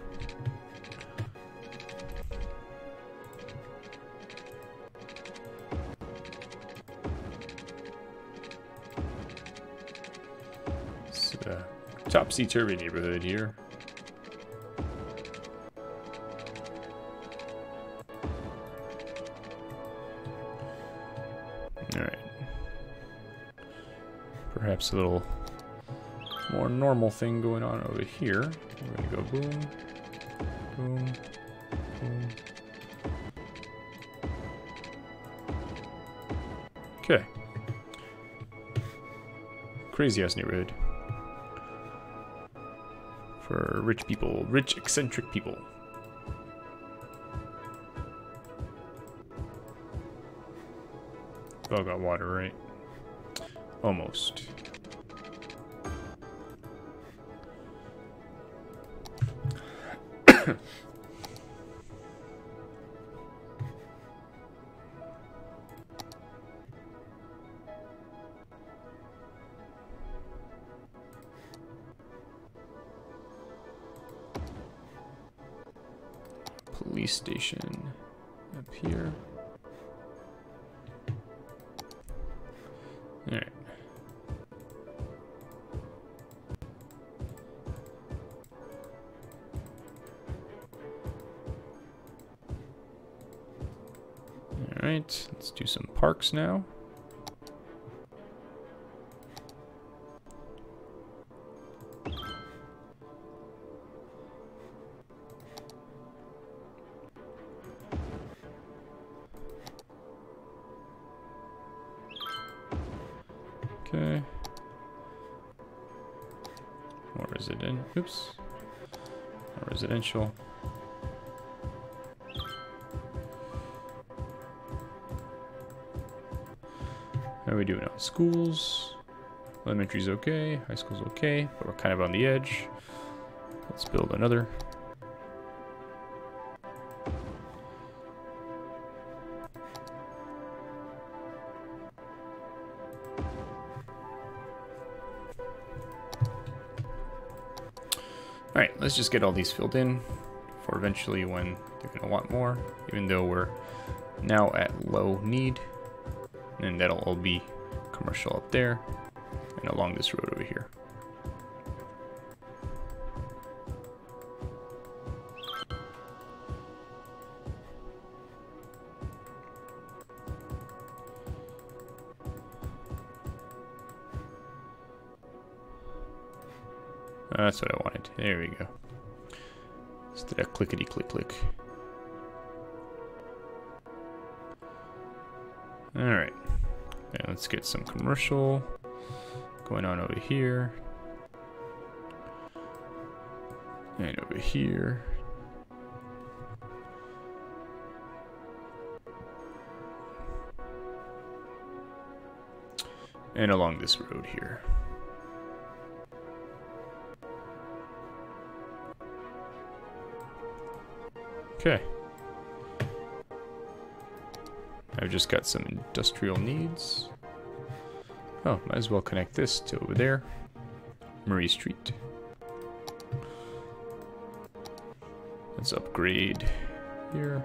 It's uh, a topsy-turvy neighborhood here. Alright. Perhaps a little more normal thing going on over here. We're gonna go boom, boom, boom. Okay. Crazy ass neighborhood. For rich people, rich eccentric people. We've all got water, right? Almost. Police station up here. Now. Okay. More resident. Oops. Residential. Are we doing on schools? Elementary's okay. High school's okay, but we're kind of on the edge. Let's build another. Alright, let's just get all these filled in for eventually when they're going to want more, even though we're now at low need. And that'll all be commercial up there and along this road over here. That's what I wanted. There we go. Instead of clickety click click. Let's get some commercial going on over here. And over here. And along this road here. Okay. I've just got some industrial needs. Oh, might as well connect this to over there. Marie Street. Let's upgrade here.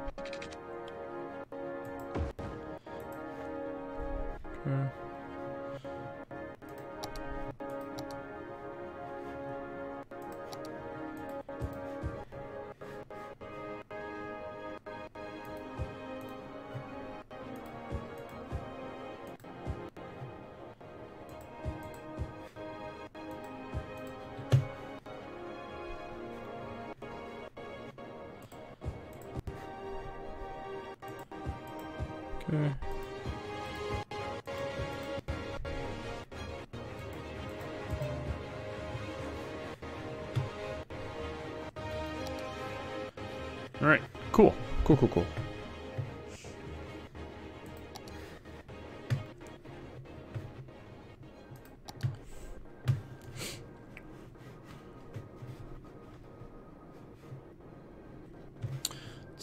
Alright, cool. Cool, cool, cool.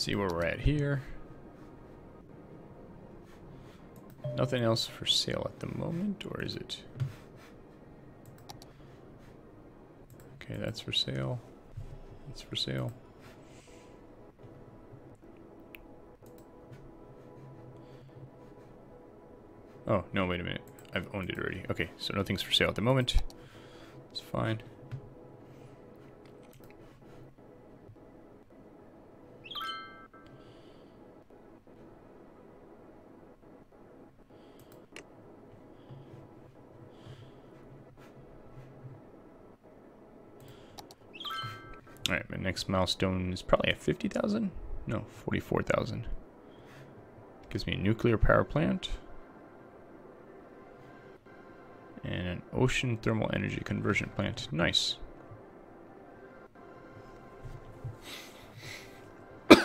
see where we're at here. Nothing else for sale at the moment, or is it? Okay, that's for sale. That's for sale. Oh, no, wait a minute. I've owned it already. Okay, so nothing's for sale at the moment. It's fine. Next milestone is probably at 50,000? No, 44,000. Gives me a nuclear power plant. And an ocean thermal energy conversion plant. Nice.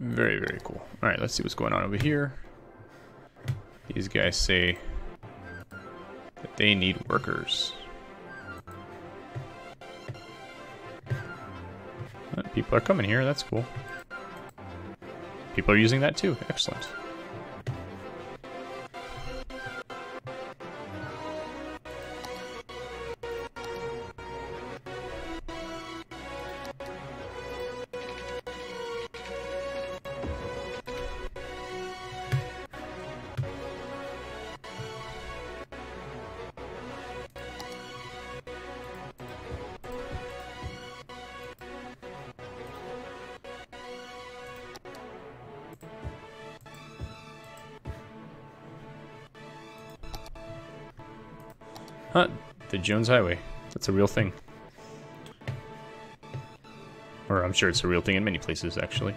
very, very cool. Alright, let's see what's going on over here. These guys say that they need workers. People are coming here, that's cool. People are using that too, excellent. Jones Highway. That's a real thing. Or I'm sure it's a real thing in many places, actually.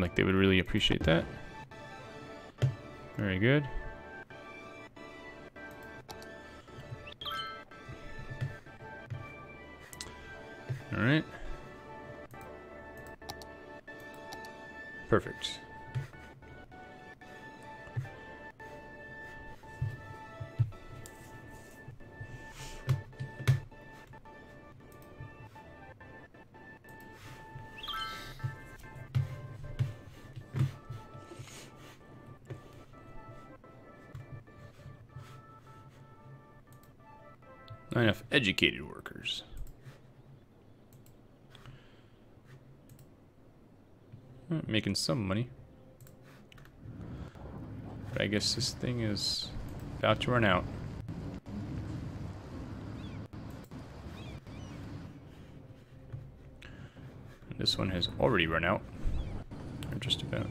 These guys seem like they would really appreciate that. Very good. All right. Perfect. Educated workers. Uh, Making some money. But I guess this thing is about to run out. This one has already run out. Or just about.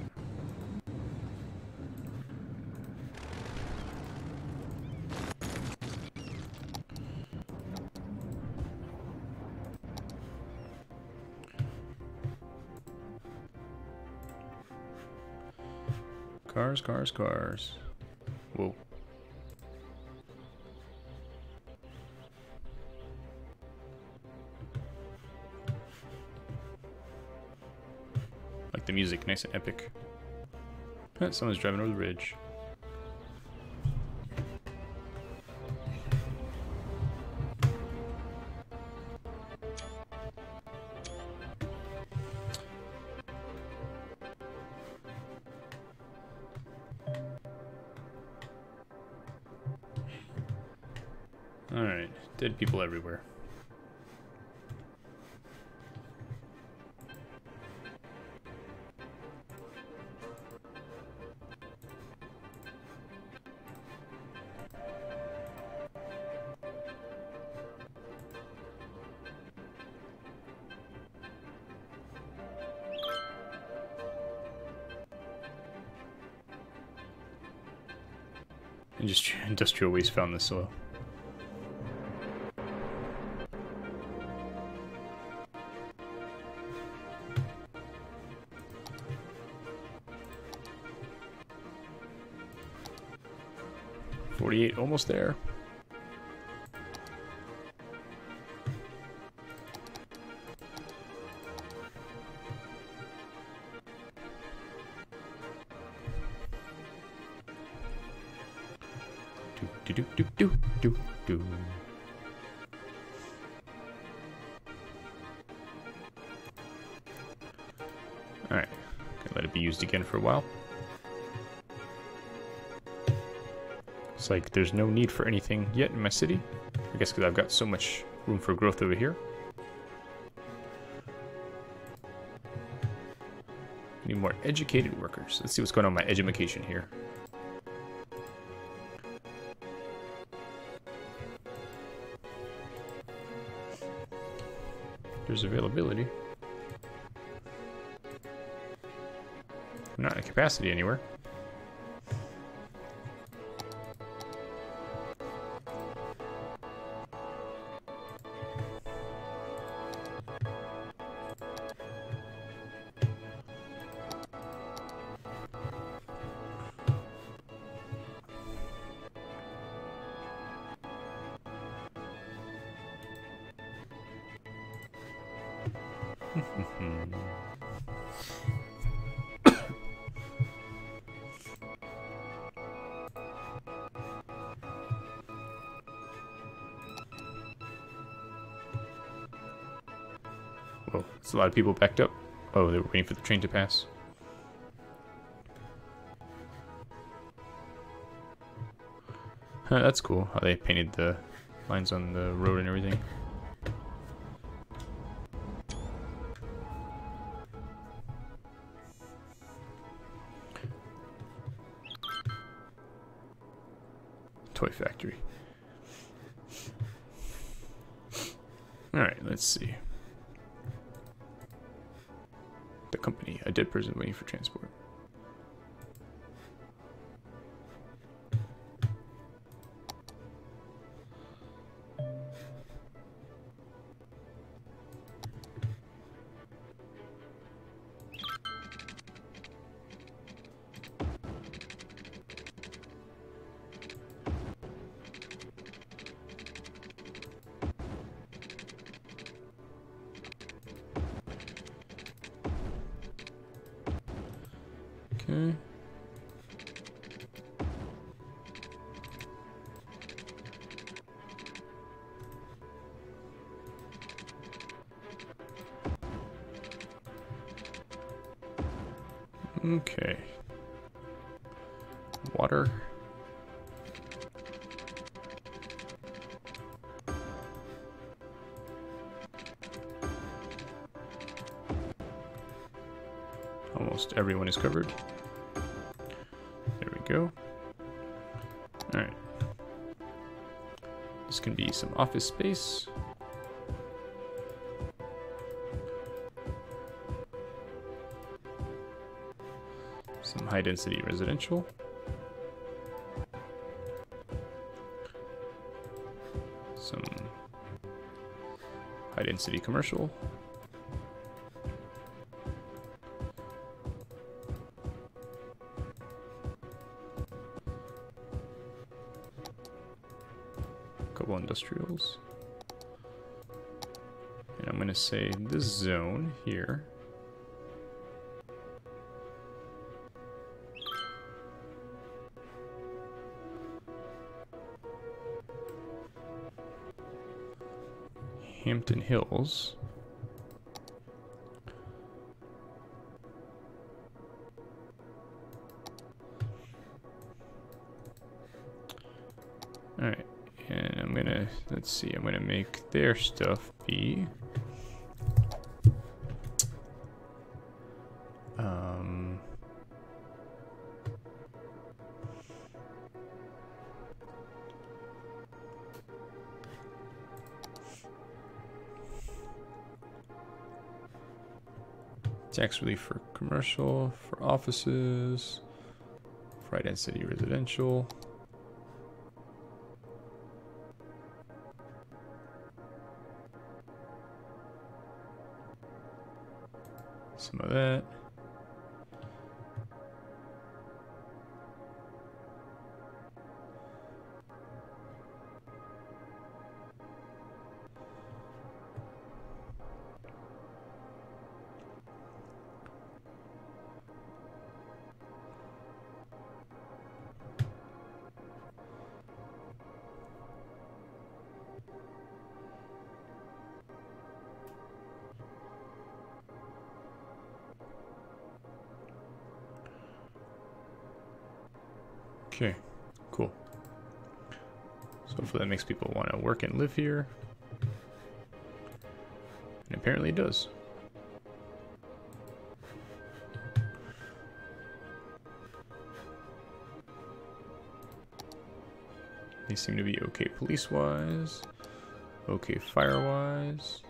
Cars, cars. Whoa. Like the music, nice and epic. Someone's driving over the ridge. Industrial waste found the soil. Forty-eight, almost there. Used again for a while. It's like there's no need for anything yet in my city. I guess because I've got so much room for growth over here. Need more educated workers. Let's see what's going on my education here. There's availability. Not in a capacity anywhere. A lot of people backed up. Oh, they were waiting for the train to pass. Huh, that's cool, how they painted the lines on the road and everything. Toy factory. Alright, let's see. Company, a dead person waiting for transport. Office space. Some high density residential. Some high density commercial. Industrials. And I'm going to say this zone here. Hampton Hills. Let's see, I'm gonna make their stuff be... Um... Tax relief for commercial, for offices, high density residential. Some work and live here. And apparently it does. They seem to be okay police-wise, okay fire-wise.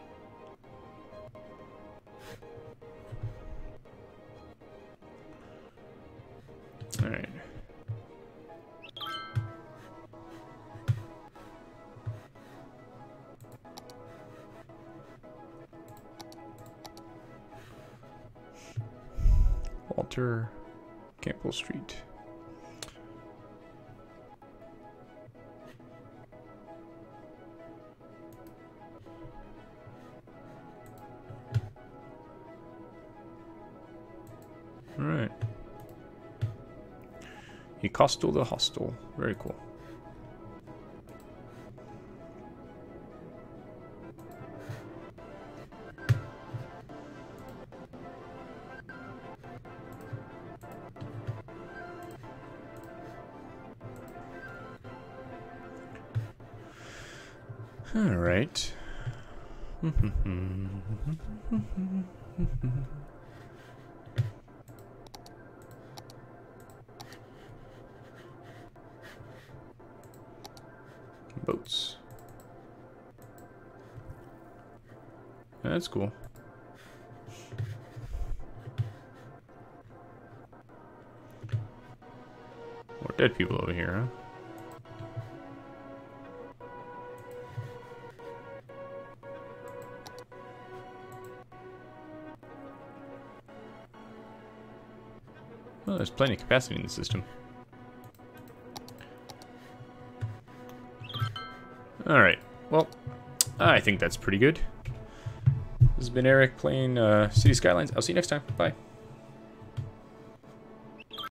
Campbell Street. Alright. Hostel the Hostel. Very cool. ハハハハ。Plenty of capacity in the system. Alright, well, I think that's pretty good. This has been Eric playing uh, Cities Skylines. I'll see you next time. Bye.